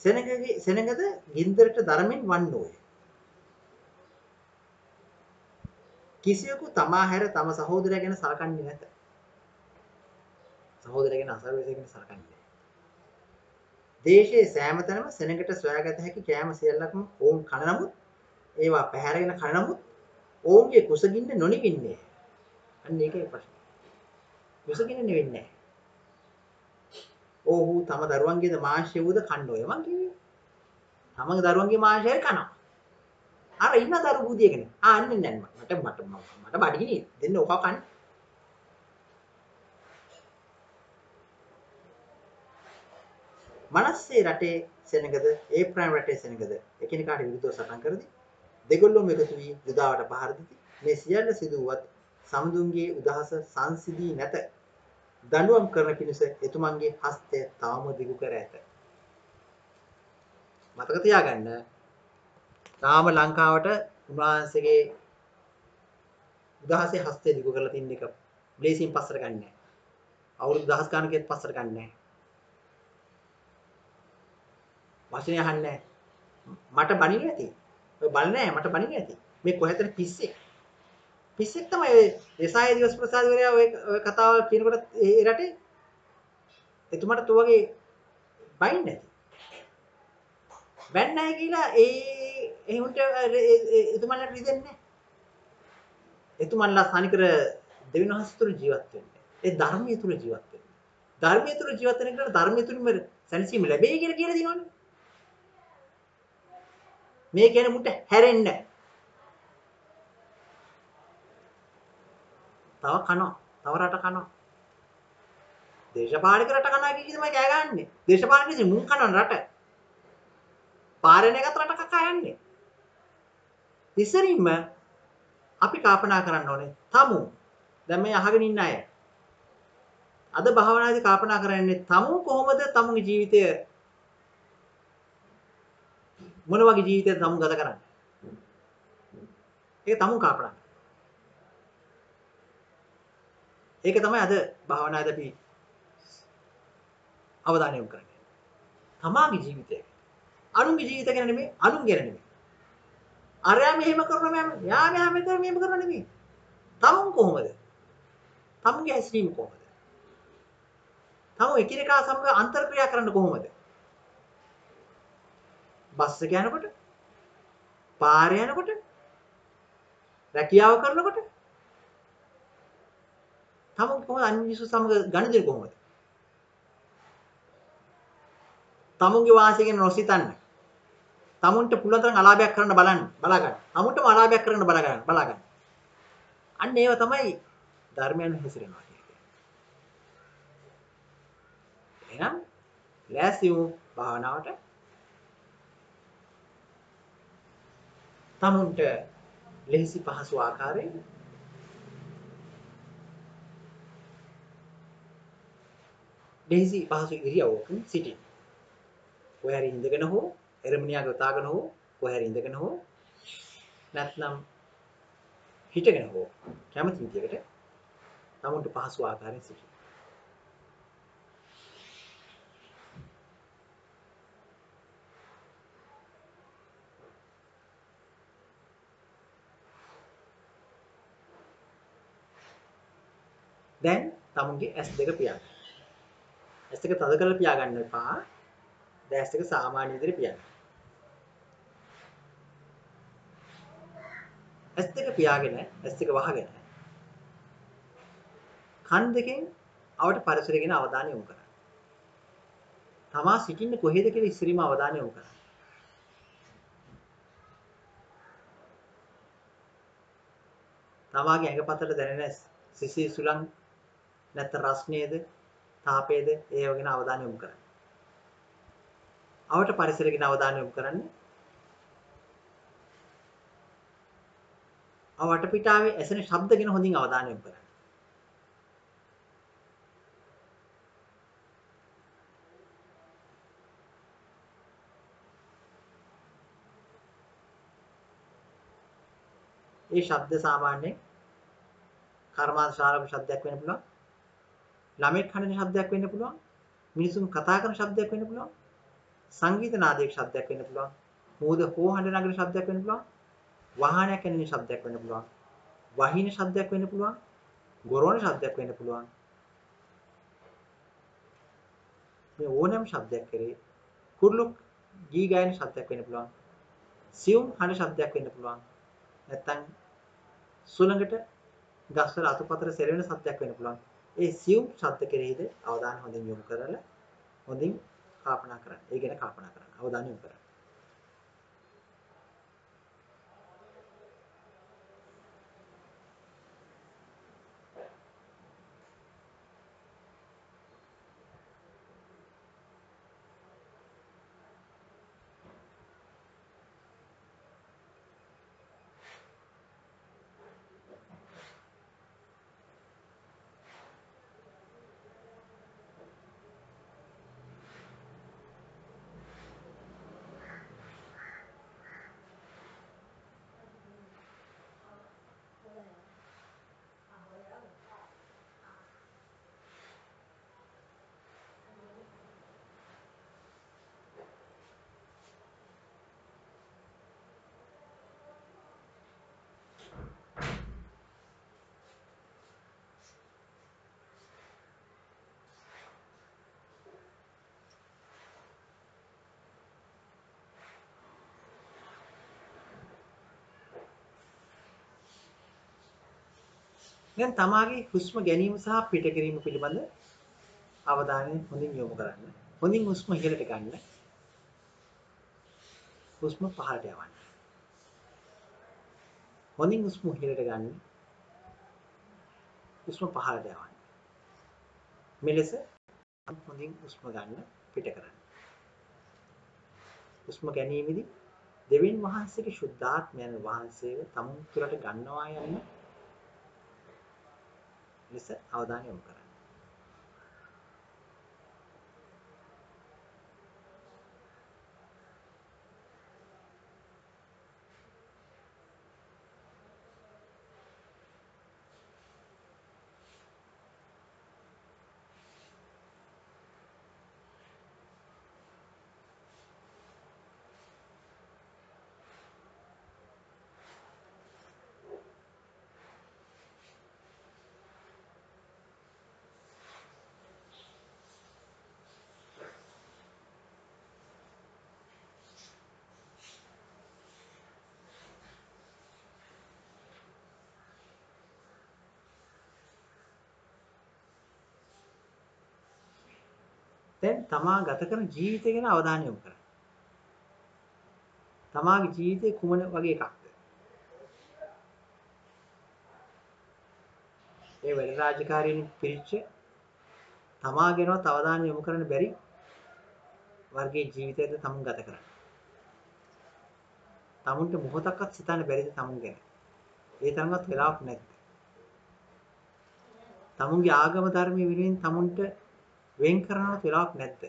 සෙනගගේ සෙනගද ගින්දරට ධර්මෙන් වන්නෝය. කිසියෙකු තමා හැර තම සහෝදරයා ගැන සලකන්නේ නැත. සහෝදරයා ගැන අසර්වේශය ගැන සලකන්නේ නැහැ. දේශයේ සෑම තැනම සෙනගට සොයාගත හැකි කෑම සියල්ලක්ම ඔවුන් කන නමුත් ඒවා පැහැරගෙන කන නමුත් ඔවුන්ගේ කුසගින්න නොනිවින්නේ. අන්න ඒකයි ප්‍රශ්නේ. විසගෙන වෙන්නේ නැහැ. ඔහු තම දරුවන්ගේද මාංශය වූද කන්න ඔය මං කිව්වේ. තමගේ දරුවන්ගේ මාංශය කනවා. අර ඉන්න දරු බුදියගෙන. ආ අන්න නෑ මට මට මට බඩගිනි දෙන්න ඔක කන්න. මනස්සේ රටේ සෙනගද ඒ ප්‍රයිම් රටේ සෙනගද එකිනෙකාට විරුද්ධව සටන් කරදී දෙගොල්ලොම එකතු වී යුදාවට පහර දෙති මේ සියල්ල සිදුවත් සමුදුන්ගේ උදහස සංසිදී නැත. දඬුවම් කරන පිණිස එතුමන්ගේ හස්තය තාම දිගු කර ඇත. මතක තියාගන්න. තාම ලංකාවට උන්වහන්සේගේ උදහසේ හස්තය දිගු කරලා තින්න එක බ්ලේසින් පස්සට ගන්නෑ. අවුරුදු දහස් ගානකෙත් පස්සට ගන්නෑ. වචනේ අහන්නේ මට බනින්න ඇති. ඔය බල නැහැ මට බනින්න ඇති. මේ කොහෙතර පිස්සෙක්. පිස්සෙක් තමයි ඔය එසාය දිවස් ප්‍රසාදවරයා ඔය ඔය කතාව කියනකොට ඒ රටේ එතුමාට තෝ වගේ බයින් නැති. බැන්නයි කියලා ඒ එහුන්ට එතුමන්ලට රිදෙන්නේ නැහැ. එතුමන්ලා සානිකර දෙවියන් වහන්සේ තුළ ජීවත් වෙන්නේ. ඒ ධර්මයේ තුළ ජීවත් වෙන්නේ. ධර්මයේ තුළ ජීවත් වෙන එකට ධර්මයේ තුලින්ම සැනසීම ලැබෙයි කියලා කියලා දිනවනේ. මේ කියන මුට හැරෙන්න. තව කනවා. තව රට කනවා. දේශපාලනික රට කනවා කියන තමයි කෑ ගන්නෙ. දේශපාලනික කිසි මුන් කනන රට. පාරණයගත රට කකා යන්නේ. ඉස්සරින්ම අපි කල්පනා කරන්න ඕනේ තමු. දැන් මේ අහගෙන ඉන්න අය. අද භාවනාදී කල්පනා කරන්නේ තමු කොහොමද තමුගේ ජීවිතය මොන වගේ ජීවිතයක්ද තමුන් ගත කරන්නේ? ඒක තමුන් කල්පනා ඒක තමයි අද භාවනාදී අපි අවධානය යොමු කරන්නේ. තමාගේ ජීවිතය. අනුන්ගේ ජීවිත ගැන නෙමෙයි, අනුන් ගැන නෙමෙයි. අරයා මෙහෙම කරනවා මම, යා මෙහා මෙතන මෙහෙම කරනවා නෙමෙයි. තමුන් කොහොමද? තමුන්ගේ හැසිරීම කොහොමද? තමු එකිනෙකා සමග අන්තර්ක්‍රියා කරන්න කොහොමද? බස් එක යනකොට පාරේ යනකොට රැකියාව කරනකොට තම කොහොමද අනිසු සමග ගනුදෙනු කොහොමද? තමුන්ගේ වාසිය ගැන නොසිතන්න. තමුන්ට පුළුවන් තරම් අලාභයක් කරන්න බලන්න, බලා ගන්න. තමුන්ටම අලාභයක් කරන්න බලා ගන්න, බලා ගන්න. අන්න ඒව තමයි ධර්මයන් හැසිරෙනවා කියන්නේ. එහෙනම් ලෑස්ති වූ භාවනාවට තමුන්ට ලෙහිසි පහසු ආකාරයෙන් ලෙහිසි පහසු ඉරියව්වකින් සිටින්න. කොහේ හරි ඉඳගෙන හෝ එරමිනියා ගොතාගෙන හෝ කොහේ හරි ඉඳගෙන හෝ නැත්නම් හිටගෙන හෝ කැමති විදිහකට තමුන්ට පහසු ආකාරයෙන් සිටින්න. දැන් තමුන්ගේ S2 පියාගන්න. S2 තද කරලා පියාගන්න එපා. දැන් S2 සාමාන්‍ය විදිහට පියාගන්න. S2 පියාගෙන S2 වහගෙන කන් දෙකෙන් අවට පරිසරය ගැන අවධානය යොමු කරන්න. තමා සිටින්නේ කොහෙද කියලා ඉස්සරීම අවධානය යොමු කරන්න. තමාගේ ඇඟපතට දැනෙන සිසි සුලං නැත්නම් රස්නේද තාපේද ඒව ගැන අවධානය යොමු කරන්න. අවට පරිසරය ගැන අවධානය යොමු කරන්න. අව වටපිටාවේ ඇසෙන ශබ්ද ගැන හොඳින් අවධානය යොමු කරන්න. ඒ ශබ්ද සාමාන්‍යයෙන් කර්මාන්ත ශාලාවේ ශබ්දයක් වෙන්න පුළුවන්. ළමෙක් හඬන ශබ්දයක් වෙන්න පුළුවන්. මිනිසුන් කතා කරන ශබ්දයක් වෙන්න පුළුවන්. සංගීත නාදයක ශබ්දයක් වෙන්න පුළුවන්. මෝද හෝ හඬ නගන ශබ්දයක් වෙන්න පුළුවන්. වාහනයක් ඇනෙන ශබ්දයක් වෙන්න පුළුවන්. වහින ශබ්දයක් වෙන්න පුළුවන්. ගොරවන ශබ්දයක් වෙන්න පුළුවන්. මේ ඕනෑම ශබ්දයක් කරේ කුරුළු ගී ගායන ශබ්දයක් වෙන්න පුළුවන්. සියුම් හඬ ශබ්දයක් වෙන්න පුළුවන්. නැත්තම් සුළඟට ගස්වල අතුපතර සෙලවෙන ශබ්දයක් වෙන්න පුළුවන්. ඒ සියුම් ශබ්ද කෙරෙහිද අවධානය හොඳින් යොමු කරලා හොඳින් කල්පනා කරන්න. ඒ ගැන කල්පනා කරන්න. අවධානය යොමු කරන්න. දැන් තමාගේ හුස්ම ගැනීම සහ පිට කිරීම පිළිබඳ අවධානය හොඳින් යොමු කරන්න. හොඳින් හුස්ම ඉහළට ගන්න. හුස්ම පහළට යවන්න. හොඳින් හුස්ම ඉහළට ගන්න. හුස්ම පහළට යවන්න. මෙලෙස හොඳින් හුස්ම ගන්න පිට කරන්න. හුස්ම ගැනීමේදී දෙවියන් වහන්සේගේ ශුද්ධාත්මයන් වහන්සේව තමුන් තුළට ගන්නවා යන්න ලෙස අවධානය යොමු කරන්න. දැන් තමා ගත කරන ජීවිතය ගැන අවධානය යොමු කරන්න. තමාගේ ජීවිතේ කුමන වගේ එකක්ද? ඒ වැඩ රාජකාරියෙන් පිරිච්ච තමා ගැනවත් අවධානය යොමු කරන්න බැරි වර්ගයේ ජීවිතයක්ද තමුන් ගත කරන්නේ. තමුන්ට මොහොතක්වත් සිතන්න බැරිද තමුන් ගැන? ඒ තරම්වත් වෙලාවක් නැද්ද? තමුන්ගේ ආගම ධර්මයේ විරුවෙන් තමුන්ට වෙන් කරනවත් වෙලාවක් නැද්ද?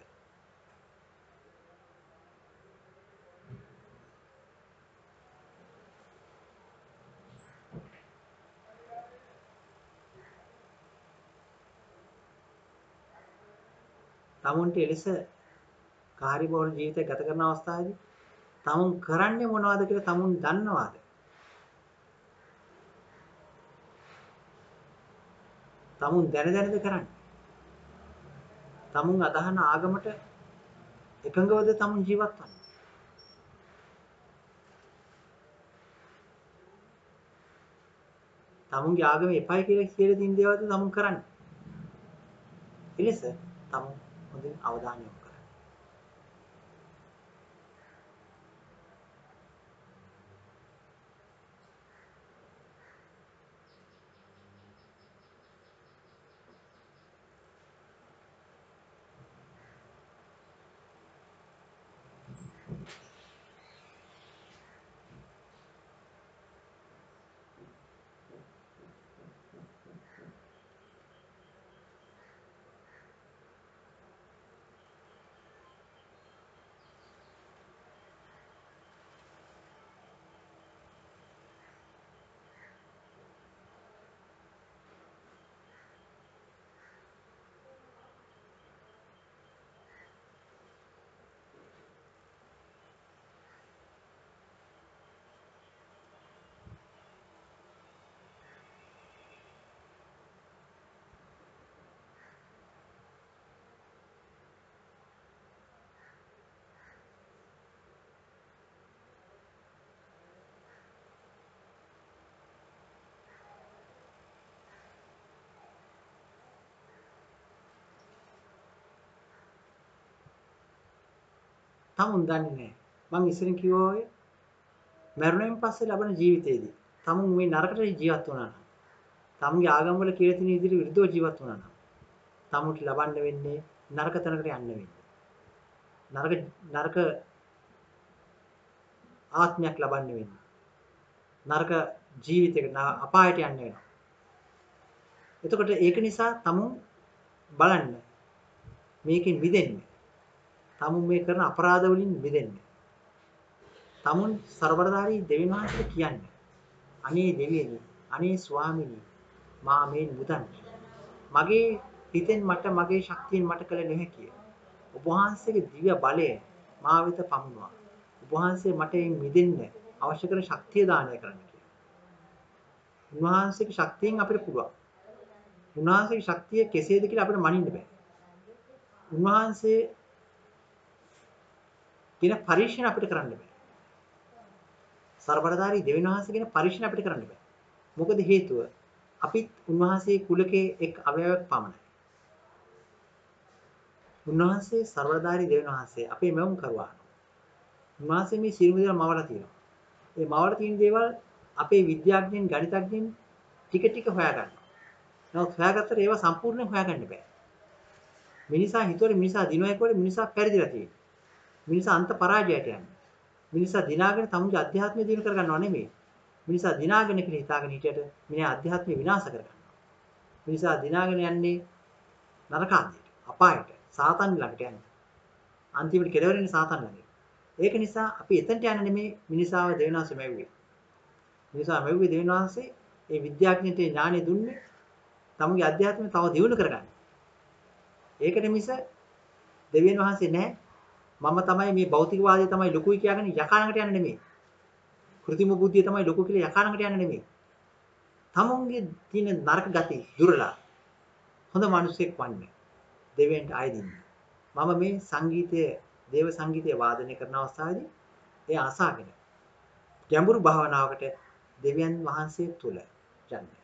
තමුන්ට එලෙස කාර්යබහුල ජීවිතයක් ගත කරන අවස්ථාවේදී තමුන් කරන්නේ මොනවද කියලා තමුන් දන්නවද? තමුන් දැන දැනද කරන්නේ? තමුන් අදහන ආගමට එකඟවද තමුන් ජීවත් වන්නේ? තමුන්ගේ ආගම එපයි කියලා කියලා දින් දේවල්ද තමුන් කරන්නේ? එලෙස තමුන් හොඳින් අවධානය යොමු තමුන් දන්නේ නැහැ. මං ඉස්සරින් කිව්වා වගේ මරුණෙන් පස්සේ ලබන ජීවිතේදී තමුන් මේ නරකට ජීවත් වුණා නම් තමුන්ගේ ආගම් වල කියලා තියෙන විදිහට විරුද්ධව ජීවත් වුණා නම් තමුන්ට ලබන්න වෙන්නේ නරක තැනකට යන්න වෙන්නේ. නරක නරක ආත්මයක් ලබන්න වෙන්නේ. නරක ජීවිතයකට අපායට යන්න වෙනවා. එතකොට ඒක නිසා තමුන් බලන්න මේකෙන් මිදෙන්න තමුන් මේ කරන අපරාධ වලින් මිදෙන්න. තමුන් ਸਰබලධාරී දෙවියන් වහන්සේට කියන්නේ. අනේ දෙවියනි, අනේ ස්වාමිනී, මා මේ මුදන්. මගේ හිතෙන් මට මගේ ශක්තියෙන් මට කළ නොහැකිය. ඔබ වහන්සේගේ දිව්‍ය බලය මා වෙත පමුණුවා. ඔබ වහන්සේ මට මිදෙන්න අවශ්‍ය කරන ශක්තිය දානය කරන්න කියලා. උන්වහන්සේගේ ශක්තියෙන් අපිට පුළුවන්. උන්වහන්සේගේ ශක්තිය කෙසේද කියලා අපිට මනින්න බෑ. උන්වහන්සේ පින පරීක්ෂණ අපිට කරන්න බෑ. ਸਰබලධාරී දෙවියන් වහන්සේ ගැන පරීක්ෂණ අපිට කරන්න බෑ. මොකද හේතුව අපිත් උන්වහන්සේ කුලකේ එක් අවයවයක් පමණයි. උන්වහන්සේ ਸਰබලධාරී දෙවියන් වහන්සේ අපේ මෙවුම් කරවා. උන්වහන්සේ මේ සියලුම දේවල් මවලා තියෙනවා. ඒ මවලා තියෙන දේවල් අපේ විද්‍යාඥයන් ගණිතඥයන් ටික ටික හොයාගන්නවා. නමුත් හොයාගත්තට ඒවා සම්පූර්ණයෙන් හොයාගන්න බෑ. මිනිසා හිතුවර මිනිසා දිනුවා කියවල මිනිසා පරිදිලා තියෙනවා. මිනිසා අන්ත පරාජයට යනවා. මිනිසා දිනාගෙන තමුන්ගේ අධ්‍යාත්මය දිනු කරගන්නව නෙමෙයි. මිනිසා දිනාගෙන කියලා හිතාගෙන හිටියට මිනිහා අධ්‍යාත්මය විනාශ කරගන්නවා. මිනිසා දිනාගෙන යන්නේ නරකාදියට, අපායට, සාතන් ළඟට යන්නේ. අන්තිමට කෙලවරන්නේ සාතන් ළඟට. ඒක නිසා අපි එතනට යන්න නෙමෙයි මිනිසාව දෙවිනාංශ මැව්වේ. මිනිසා මැව්වේ දෙවිනාංශේ ඒ විද්‍යාඥයට ඥානෙ දුන්නේ තමුගේ අධ්‍යාත්මය තව දියුණු කරගන්න. ඒකට මිස දෙවියන් වහන්සේ නැහැ. මම තමයි මේ භෞතිකවාදය තමයි ලොකුයි කියලාගෙන යකානකට යන්නේ නෙමෙයි. කෘතිම බුද්ධිය තමයි ලොකු කියලා යකානකට යන්නේ නෙමෙයි. තමුන්ගේ තියෙන නරක ගති දුරලා හොඳ මිනිසෙක් වන්නේ. දෙවියන්ට ආයෙ දෙන්නේ. මම මේ සංගීතය දේව සංගීතය වාදනය කරන අවස්ථාවේදී ඒ අසාගෙන ගැඹුරු භාවනාවකට දෙවියන් වහන්සේ තුල යන්නේ.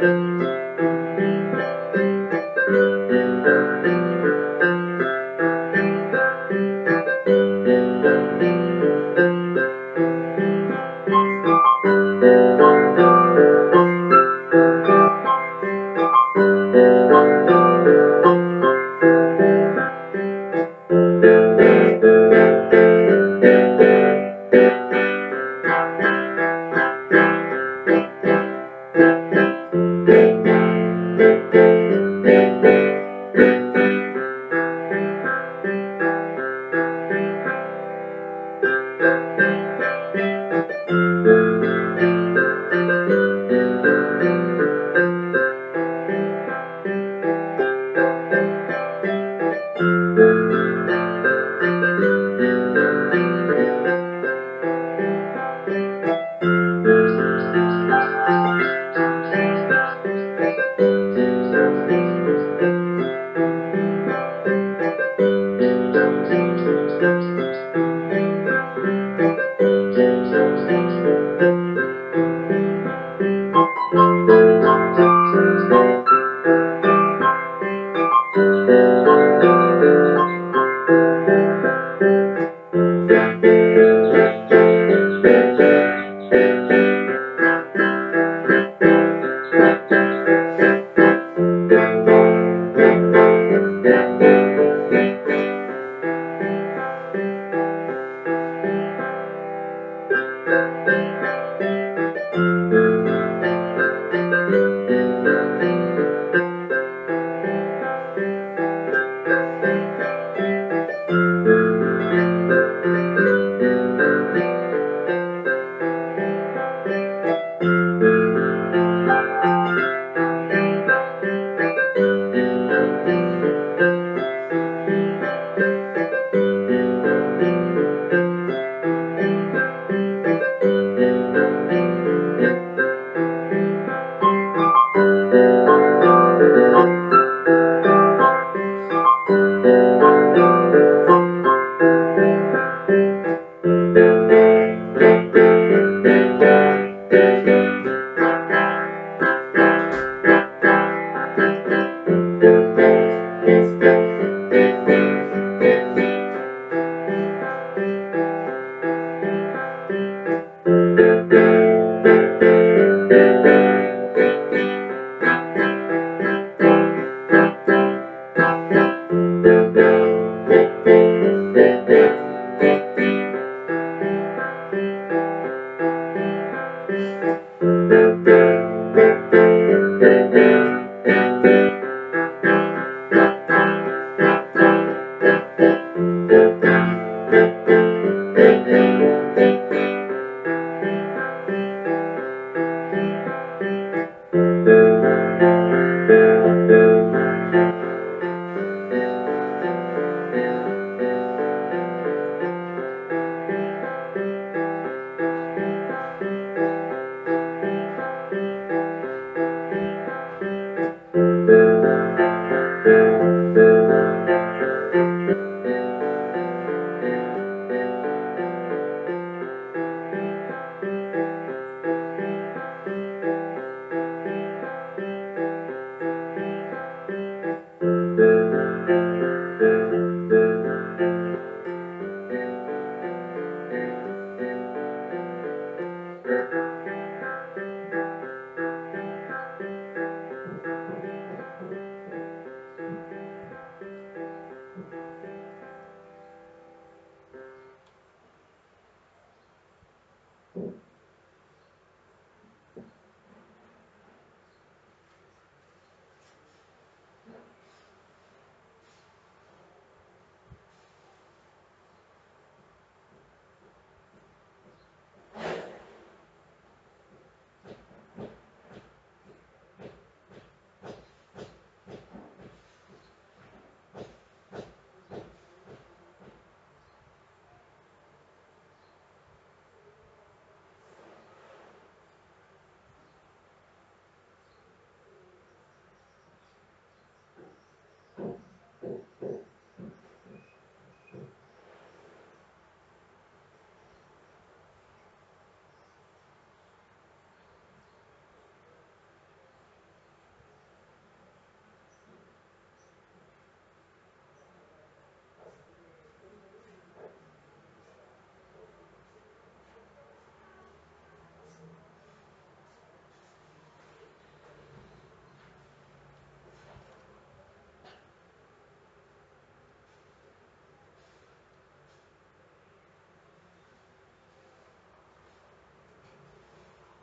thank you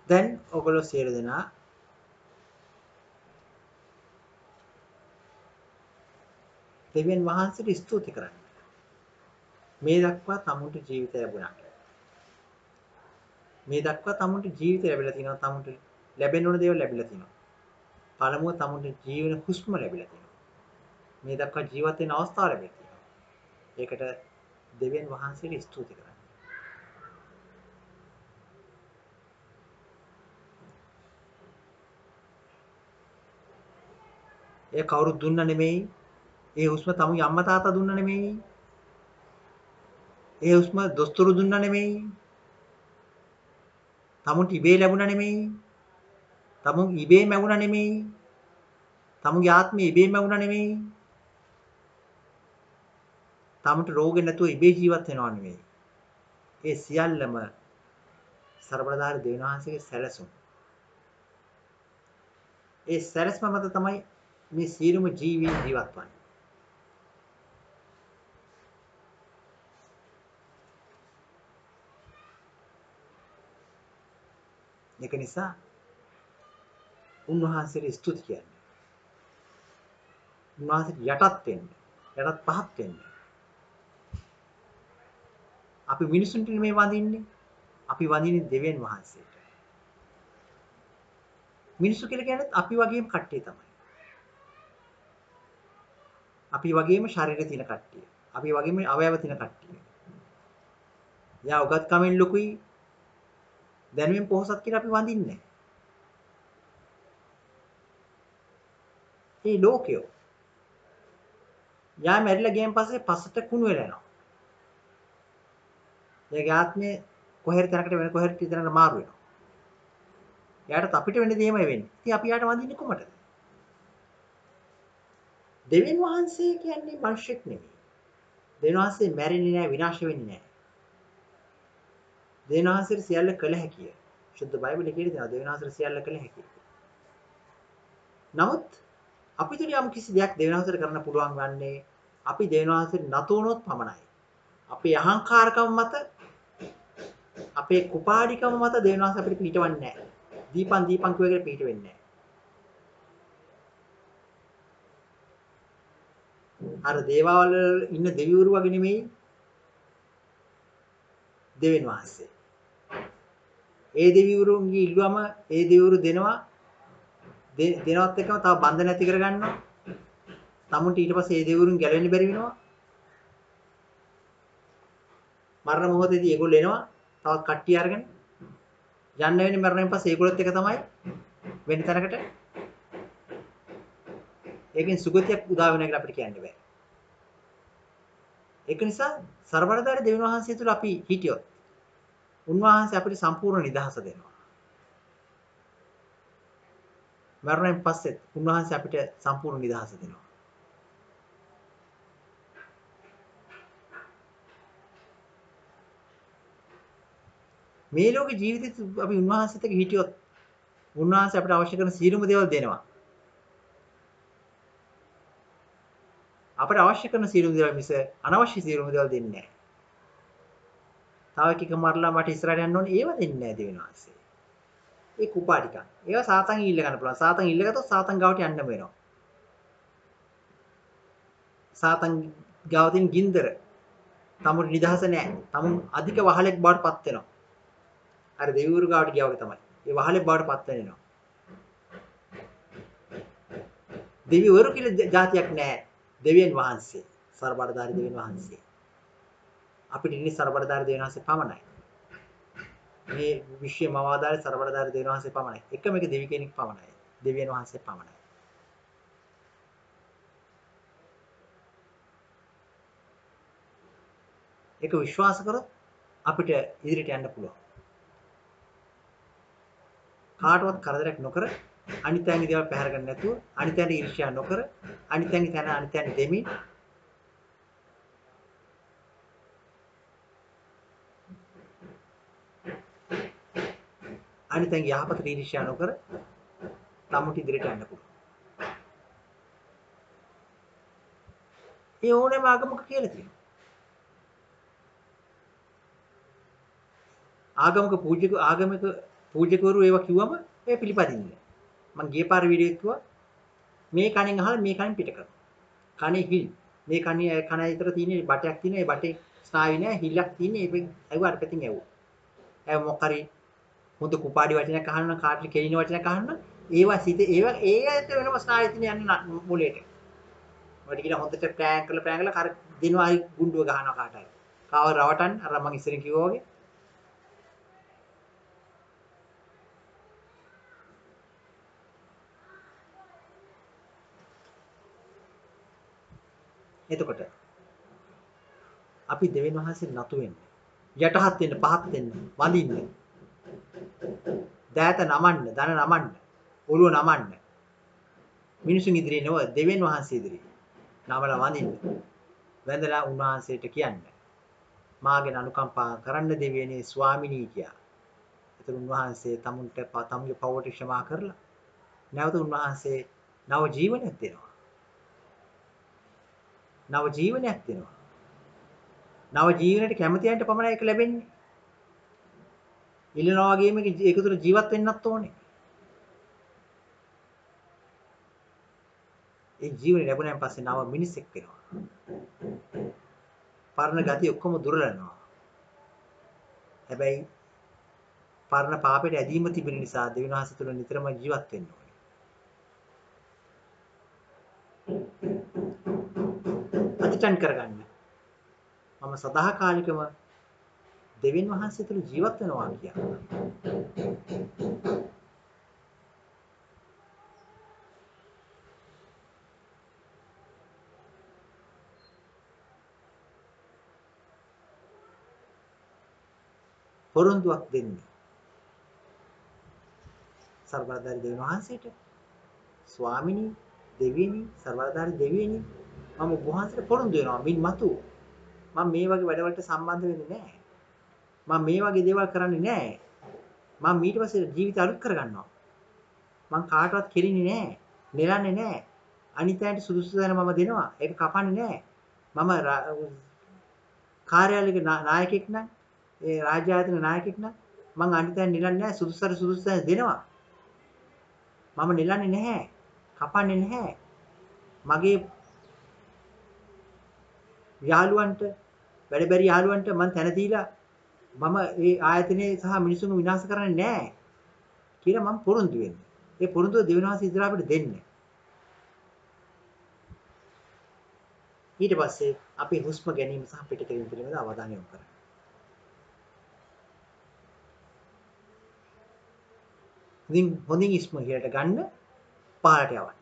දැන් ඔගොල්ලෝ සියලු දෙනා දෙවියන් වහන්සේට ස්තුති කරන්න. මේ දක්වා තමුන්ට ජීවිතය ලැබුණා. මේ දක්වා තමුන්ට ජීවිතය ලැබිලා තිනවා තමුන්ට ලැබෙන්න ඕන දේවල් ලැබිලා තිනවා. පළමුව තමුන්ට ජීවන හුස්ම ලැබිලා තිනවා. මේ දක්වා ජීවත් වෙන අවස්ථාව ලැබිලා තිනවා. ඒකට දෙවියන් වහන්සේට ස්තුති කරන්න. ඒ කවුරුත් දුන්න නෙමෙයි. ඒ හුස්ම තමුගේ අම්මා තාත්තා දුන්න නෙමෙයි. ඒ හුස්ම දොස්තරු දුන්න නෙමෙයි. තමුන්ට ඉබේ ලැබුණා නෙමෙයි. තමුන් ඉබේ මැවුණා නෙමෙයි. තමුගේ ආත්මය ඉබේ මැවුණා නෙමෙයි. තමුන්ට රෝගෙ නැතුව ඉබේ ජීවත් වෙනවා නෙමෙයි. ඒ සියල්ලම ਸਰබලධාරී දෙවියන් වහන්සේගේ සැලසුම්. ඒ සැලැස්ම මත තමයි මේ සියලුම ජීවීන් ජීවත් වන්නේ. ඒක නිසා උන්වහන්සේට ස්තුති කියන්නේ. උන්වහන්සේට යටත් වෙන්න, යටත් පහත් වෙන්න. අපි මිනිසුන්ට මේ වඳින්නේ. අපි වඳින්නේ දෙවියන් වහන්සේට. මිනිස්සු කියලා කියන්නේ අපි වගේම කට්ටිය තමයි. අපි වගේම ශරීරය තියෙන කට්ටිය. අපි වගේම අවයව තියෙන කට්ටිය. යා උගත් කමෙන් ලොකුයි දැනුමින් පොහසත් කියලා අපි වඳින්නේ ඒ ලෝකයෝ යා මැරිලා ගියන් පස්සේ පස්සට කුණු වෙලා යනවා. එයාගේ ආත්මය කොහෙර තැනකට වෙන කොහෙර තැනකට මාරු වෙනවා. එයාට අපිට වෙන්නේ දෙයමයි වෙන්නේ. ඉතින් අපි යාට වඳින්නේ කොමටද? දෙවියන් වහන්සේ කියන්නේ මිනිස්සෙක් නෙමෙයි. දෙවියන් වහන්සේ මැරෙන්නේ නැහැ විනාශ වෙන්නේ නැහැ. දෙවියන් වහන්සේට සියල්ල කළ හැකිය. සුද්ධ බයිබලයේ කියලා තියෙනවා දෙවියන් වහන්සේට සියල්ල කළ හැකිය. නමුත් අපිට යම් කිසි දෙයක් දෙවියන් වහන්සේට කරන්න පුළුවන් වන්නේ අපි දෙවියන් වහන්සේට නතෝනොත් පමණයි. අපේ අහංකාරකම මත අපේ කුපාඩිකම මත දෙවියන් වහන්සේ අපිට පිටවන්නේ නැහැ. දීපන් දීපන් කියවගෙන පිට වෙන්නේ නැහැ. අර දේවාවල ඉන්න දෙවිවරු වගේ නෙමෙයි දෙවියන් වහන්සේ. ඒ දෙවිවරුන්ගේ ඉල්ලුවම ඒ දෙවිවරු දෙනවා දෙනවත් එක්කම තව බන්ධන ඇති කරගන්නවා. තමුන්ට ඊට පස්සේ ඒ දෙවිවරුන් ගැලවෙන්න බැරි වෙනවා. මරණ මොහොතේදී ඒගොල්ලෝ එනවා තවත් කට්ටිය අරගෙන යන්න වෙන්නේ මරණයෙන් පස්සේ ඒගොල්ලොත් එක තමයි වෙන තැනකට ඒකෙන් සුගතියක් උදා වෙනවා කියලා අපිට කියන්න බෑ. ඒක නිසා ਸਰබලදාරි දෙවියන් වහන්සේ තුල අපි හිටියොත් උන්වහන්සේ අපිට සම්පූර්ණ නිදහස දෙනවා. මරණයෙන් පස්සෙත් උන්වහන්සේ අපිට සම්පූර්ණ නිදහස දෙනවා. මේ ලෝකේ ජීවිතේ අපි උන්වහන්සේත් එක්ක හිටියොත් උන්වහන්සේ අපිට අවශ්‍ය කරන සියලුම දේවල් දෙනවා. අපිට අවශ්‍ය කරන සියලුම දේවල් මිස අනවශ්‍ය සියලුම දේවල් දෙන්නේ නැහැ. තව එකක මරලා මට ඉස්සරහට යන්න ඕනේ ඒව දෙන්නේ නැහැ දෙවියන් වහන්සේ. ඒ කුපා ටික. ඒවා සාතන් ඉල්ල ගන්න පුළුවන්. සාතන් ඉල්ල ගත්තොත් සාතන් ගාවට යන්න වෙනවා. සාතන් ගාවතින් ගින්දර. තමුන් නිදහස නැහැ. තමුන් අධික වහලෙක් බවට පත් වෙනවා. අර දෙවිවරු ගාවට ගියා වගේ තමයි. ඒ වහලෙක් බවට පත් වෙනවා. දෙවිවරු කියලා જાතියක් නැහැ. දෙවියන් වහන්සේ ਸਰබලධාරී දෙවියන් වහන්සේ. අපිට ඉන්නේ ਸਰබලධාරී දෙවියන් වහන්සේ පමණයි. මේ විශ්වයේ මවාදාරී ਸਰබලධාරී දෙවියන් වහන්සේ පමණයි. එකම එක දෙවි කෙනෙක් පමණයි. දෙවියන් වහන්සේ පමණයි. ඒක විශ්වාස කරොත් අපිට ඉදිරියට යන්න පුළුවන්. කාටවත් කරදරයක් නොකර අනිත්‍යංග දේවල් පැහැර ගන්න නැතුව අනිත්‍යංග ඊර්ෂ්‍යා නොකර අනිත්‍යංග තන අනිත්‍යංග දෙමින් අනිත්‍යංග යහපත ඊර්ෂ්‍යා නොකර තමුට ඉදිරියට යන්න පුළුවන්. ඒ ඕනෑම ආගමක කියලා තියෙනවා. ආගමක පූජක ආගමික පූජකවරු ඒවා කිව්වම ඒ පිළිපදින්නේ. මං ගිය පාර වීඩියෝ කිව්වා මේ කණෙන් අහලා මේ කණෙන් පිට කරනවා. කණේ හිල් මේ කණේ කණ විතර තියෙන බටයක් තියෙන ඒ බටේ ස්නායු නෑ හිල්ලක් තියෙන ඒකෙන් ඇව්වා අර පැතින් ඇව්වා. ඇව මොකක් හරි හොඳ කුපාඩි වචනයක් අහන්න කාටරි කෙලින වචනයක් අහන්න ඒවා සිත ඒවා ඒ ඇත්ත වෙනම ස්නායු තියෙන යන්න මුලේට. ඔය ටික හොඳට ප්ලෑන් කරලා ප්ලෑන් කරලා කර දිනවා හරි ගුඬුව ගහනවා කාට හරි. කාව රවටන් අර මං ඉස්සරින් කිව්වා වගේ. එතකොට අපි දෙවියන් වහන්සේ නතු වෙන්න යටහත් වෙන්න පහත් වෙන්න වඳින්න දෑත නමන්න දන නමන්න ඔළුව නමන්න මිනිසුන් ඉදිරියේ නෝ දෙවියන් වහන්සේ ඉදිරියේ නමලා වඳින්න වැඳලා උන්වහන්සේට කියන්න මාගෙන අනුකම්පා කරන්න දෙවියනේ ස්වාමිනී කියා. ඒතර උන්වහන්සේ තමුන්ට තමුගේ පවට ක්ෂමා කරලා නැවත උන්වහන්සේ නව ජීවනයක් දෙනවා. නව ජීවනයක් දෙනවා. නව ජීවනයට කැමතියන්ට පමණයි ඒක ලැබෙන්නේ. ඉල්ලනවා වගේම ඒක තුළ ජීවත් වෙන්නත් ඕනේ. ඒ ජීවනය ලැබුණාන් පස්සේ නව මිනිසෙක් වෙනවා. පරණ ගති ඔක්කොම දුරලනවා. හැබැයි පරණ පාපයට ඇදීම තිබෙන නිසා දෙවිනාස තුළ නිතරම ජීවත් වෙන්න ඕනේ. අධිෂ්ඨාන කරගන්න. මම සදාකාලිකව දෙවියන් වහන්සේ තුළ ජීවත් වෙනවා කියන්නේ. පොරොන්දුවක් දෙන්න. සර්වදාරි දෙවියන් වහන්සේට ස්වාමිනී දෙවියනි සර්වදාරි දෙවියනි මම වහන්සේට පොරොන්දු වෙනවා මින් මතු මම මේ වගේ වැඩවලට සම්බන්ධ වෙන්නේ නැහැ. මම මේ වගේ දේවල් කරන්නේ නැහැ. මම ඊට පස්සේ ජීවිත අලුත් කරගන්නවා. මම කාටවත් කෙලින්නේ නැහැ. නෙලන්නේ නැහැ. අනිත්‍යයට සුදුසු දන මම දෙනවා. ඒක කපන්නේ නැහැ. මම කාර්යාලයක නායකයෙක් නම් ඒ රාජ්‍ය ආයතන නායකයෙක් නම් මම අනිත්‍යයෙන් නෙලන්නේ නැහැ. සුදුසුතර සුදුසු දෙනවා. මම නෙලන්නේ නැහැ. කපන්නේ නැහැ. මගේ යාළුවන්ට වැඩ බැරි යාළුවන්ට මම තැන දීලා මම ඒ ආයතනයේ සහ මිනිසුන්ව විනාශ කරන්නේ නැහැ කියලා මම පොරොන්දු වෙන්නේ. ඒ පොරොන්දුව දෙවියන්වහන්සේ ඉදිරියට අපිට දෙන්නේ. ඊට පස්සේ අපි හුස්ම ගැනීම සහ පිටකිරීම පිළිබඳ අවධානය යොමු කරනවා. ඉතින් හොඳින් ඉස්ම කියලා ගන්න පාරට යවන්න.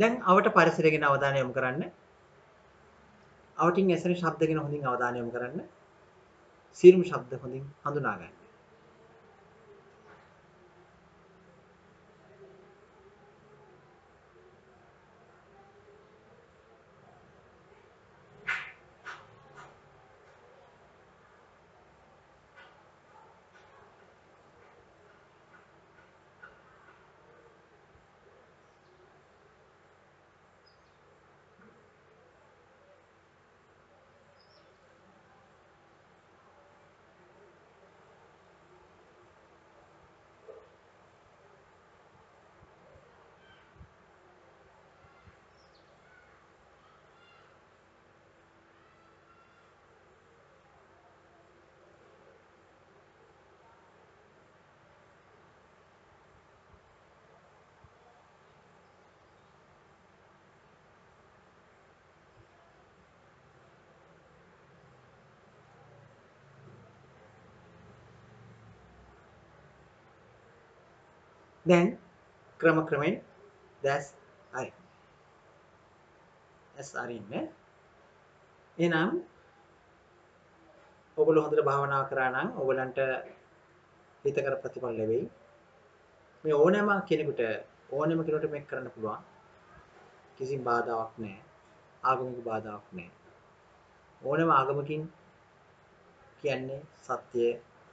දැන් අවට පරිසරය ගැන අවධානය යොමු කරන්න. අවටින් ඇසෙන ශබ්ද ගැන හොඳින් අවධානය යොමු කරන්න. සියලුම ශබ්ද හොඳින් හඳුනා ගන්න. දැන් ක්‍රම ක්‍රමෙන් දැස් හරි. ඇස් අරින්න. එහෙනම් ඔගොල්ලෝ හොඳට භාවනා කරා නම් ඔයගලන්ට හිතකර ප්‍රතිඵල ලැබෙයි. මේ ඕනෑම කෙනෙකුට ඕනෑම කෙනෙකුට මේක කරන්න පුළුවන්. කිසිම බාධාවක් නැහැ. ආගමික බාධාවක් නැහැ. ඕනෑම ආගමකින් කියන්නේ සත්‍ය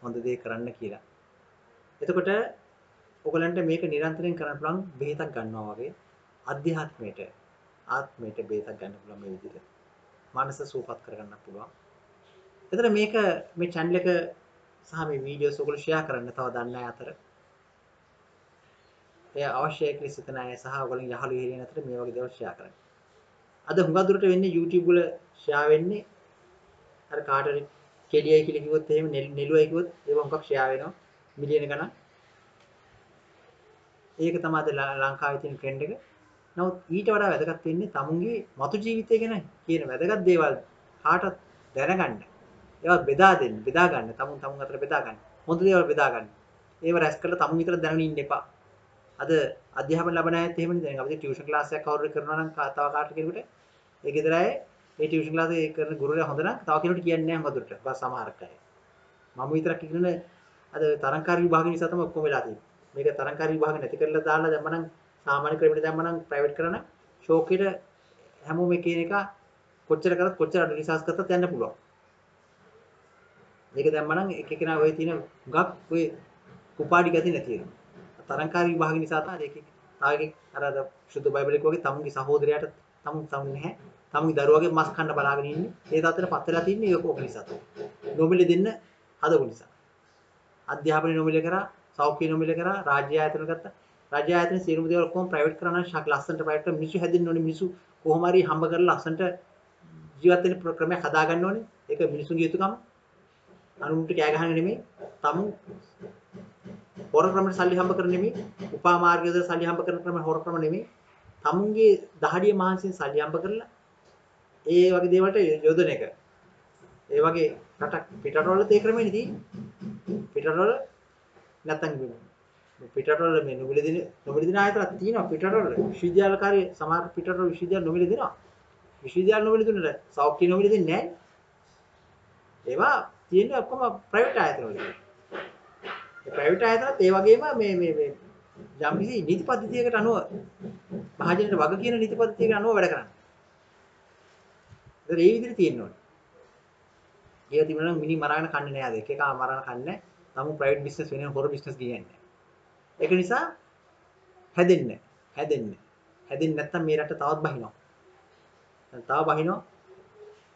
හොඳ දේ කරන්න කියලා. එතකොට ඔයගලන්ට මේක නිරන්තරයෙන් කරන්න පුළුවන් බෙහෙතක් ගන්නවා වගේ අධ්‍යාත්මයට ආත්මයට බෙහෙතක් ගන්න පුළුවන් මේ විදිහට. මනස සූපත් කරගන්න පුළුවන්. එතන මේක මේ channel එක සහ මේ වීඩියෝස් ඔයගොල්ලෝ ෂෙයා කරන්න තව දන්නේ අතර එය අවශ්‍යයි කියලා සිතන අය සහ ඔයගොල්ලෝ යහළු හිරියන් අතර මේ වගේ දේවල් ෂෙයා කරන්න. අද හුඟක් දුරට වෙන්නේ YouTube වල ෂෙයා වෙන්නේ අර කාටරි කෙලියයි කියලා කිව්වොත් එහෙම නෙළුවයි කිව්වොත් ඒක හුඟක් ෂෙයා වෙනවා මිලියන ගණන්. ඒක තමයි අද ලංකාවේ තියෙන ට්‍රෙන්ඩ් එක. නමුත් ඊට වඩා වැදගත් වෙන්නේ තමුන්ගේ මතු ජීවිතය ගැන කියන වැදගත් දේවල් කාටත් දැනගන්න. ඒවා බෙදා දෙන්න, බෙදා ගන්න, තමුන් තමුන් අතර බෙදා ගන්න. හොඳ දේවල් බෙදා ගන්න. ඒව රැස් කරලා තමුන් විතර දැනගෙන ඉන්න එපා. අද අධ්‍යාපන ලබන අයත් එහෙමනේ දැන් අපි ටියුෂන් ක්ලාස් එකක් කවුරු කරනවා නම් තව කාට කෙනෙකුට ඒ ගෙදර අය ඒ ටියුෂන් ක්ලාස් එක කරන ගුරුවරයා හොඳ නම් තව කෙනෙකුට කියන්නේ නැහැ හොඳට. බස් සමහරක් අය. මම විතරක් ඉගෙන අද තරංකාර විභාග නිසා තමයි ඔක්කොම වෙලා තියෙන්නේ. මේක තරංකාර විභාග නැති කරලා දාලා දැම්මනම් සාමාන්‍ය ක්‍රමයට දැම්මනම් ප්‍රයිවට් කරන ෂෝකෙට හැමෝම එකින එක කොච්චර කරත් කොච්චර අඩු රිසර්ච් කරත් යන්න පුළුවන්. මේක දැම්මනම් එක එකනා ඔය තියෙන ගක් ඔය කුපාඩි ගති නැති වෙනවා. තරංකාරී විභාග නිසා තමයි ඒකේ තාවගේ අර අර සුදු බයිබලෙක වගේ තමුන්ගේ සහෝදරයාට තමුන් තමුන් නැහැ. තමුන්ගේ දරුවගේ මස් කන්න බලාගෙන ඉන්නේ. ඒ තත්ත්වෙට පත් වෙලා තින්නේ ඒක ඕක නිසා තමයි. නොමිලේ දෙන්න හදපු නිසා. අධ්‍යාපනය නොමිලේ කරා, සෞඛ්‍ය නොමිලේ කරා, රාජ්‍ය ආයතන ගත්තා. රාජ්‍ය ආයතන සියලුම දේවල් ඔක්කොම ප්‍රයිවට් කරා නම් ශක් ලස්සනට ප්‍රයිවට් කරලා මිනිස්සු හැදෙන්න ඕනේ. මිනිස්සු කොහොම හරි හම්බ කරලා ලස්සනට ජීවත් වෙන්න ක්‍රමයක් හදා ගන්න ඕනේ. ඒක මිනිසුන්ගේ යුතුයකම. අනුන්ට කෑ ගහන්න නෙමෙයි. තමුන් හොර ක්‍රමයට සල්ලි හම්බ කරන නෙමෙයි. උපා මාර්ගයද සල්ලි හම්බ කරන ක්‍රම හොර ක්‍රම නෙමෙයි. තමුන්ගේ දහඩිය මහන්සියෙන් සල්ලි හම්බ කරලා ඒ වගේ දේවල්ට යොදන එක. ඒ වගේ රටක් පිටරටවලත් ඒ ක්‍රමෙනේ තියෙන්නේ. පිටරටවල නැත්තම් පිටරටවල මේ නොමිලේ දෙන නොමිලේ දෙන ආයතනක් තියෙනවා පිටරටවල. විශ්වවිද්‍යාලකාරී සමහර පිටරටවල විශ්වවිද්‍යාල නොමිලේ දෙනවා. විශ්වවිද්‍යාල නොමිලේ දුන්නට සෞඛ්‍ය නොමිලේ දෙන්නේ නැහැ. ඒවා තියෙන්නේ ඔක්කොම ප්‍රයිවට් ආයතනවල. ඒ ප්‍රයිවට් ආයතනත් ඒ වගේම මේ මේ මේ යම්කිසි නීති පද්ධතියකට අනුව මහජනට වග කියන නීති පද්ධතියකට අනුව වැඩ කරන්නේ. ඒතර ඒ විදිහට තියෙන්න ඕනේ. ඒක තිබුණා නම් මිනි මරාගෙන කන්නේ නෑ අද. එක එක මරාගෙන කන්නේ. නමුත් ප්‍රයිවට් බිස්නස් වෙන හොර බිස්නස් ගියන්නේ. ඒක නිසා හැදෙන්න. හැදෙන්න. හැදෙන්නේ නැත්තම් මේ රට තවත් බහිනවා. තව බහිනවා.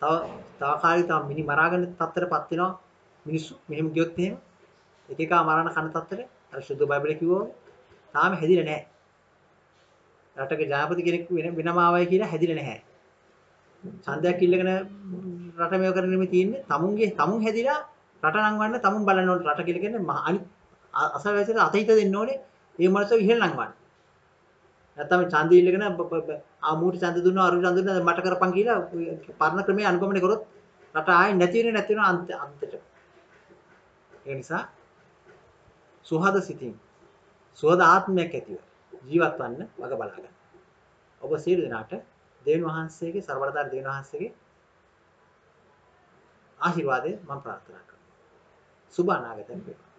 තව තව කාලෙ තව මිනි මරාගෙන තත්තරපත් වෙනවා. මිනිස්සු මෙහෙම ගියොත් එහෙම එක එක මරණ කන තත්ත්වෙට අර සුදු බයිබලේ කිව්වෝ තාම හැදිලා නැහැ. රටක ජනාධිපති කෙනෙක් වෙන වෙනම ආවයි කියලා හැදිලා නැහැ. ඡන්දයක් ඉල්ලගෙන රට මේව කරගෙන මේ තියෙන්නේ තමුන්ගේ තමුන් හැදිලා රට නංවන්න තමුන් බලන්න ඕනේ රට කියලා කියන්නේ අනිත් අසවැසිට අතහිත දෙන්න ඕනේ ඒ මනස ඉහළ නංවන්න. නැත්තම් ඡන්ද ඉල්ලගෙන ආ මූට ඡන්ද දුන්නා අරු ඡන්ද දුන්නා මට කරපන් කියලා පරණ ක්‍රමයේ අනුගමනය කරොත් රට ආයේ නැති වෙන්නේ නැති වෙන අන්තයට. ඒ නිසා සුහද සිතින් සුහද ආත්මයක් ඇතිව ජීවත් වන්න වග බලා ගන්න. ඔබ සියලු දෙනාට දෙවියන් වහන්සේගේ ਸਰවරදාර දෙවියන් වහන්සේගේ ආශිර්වාදය මම ප්‍රාර්ථනා කරනවා. සුබ අනාගතයක් වේවා.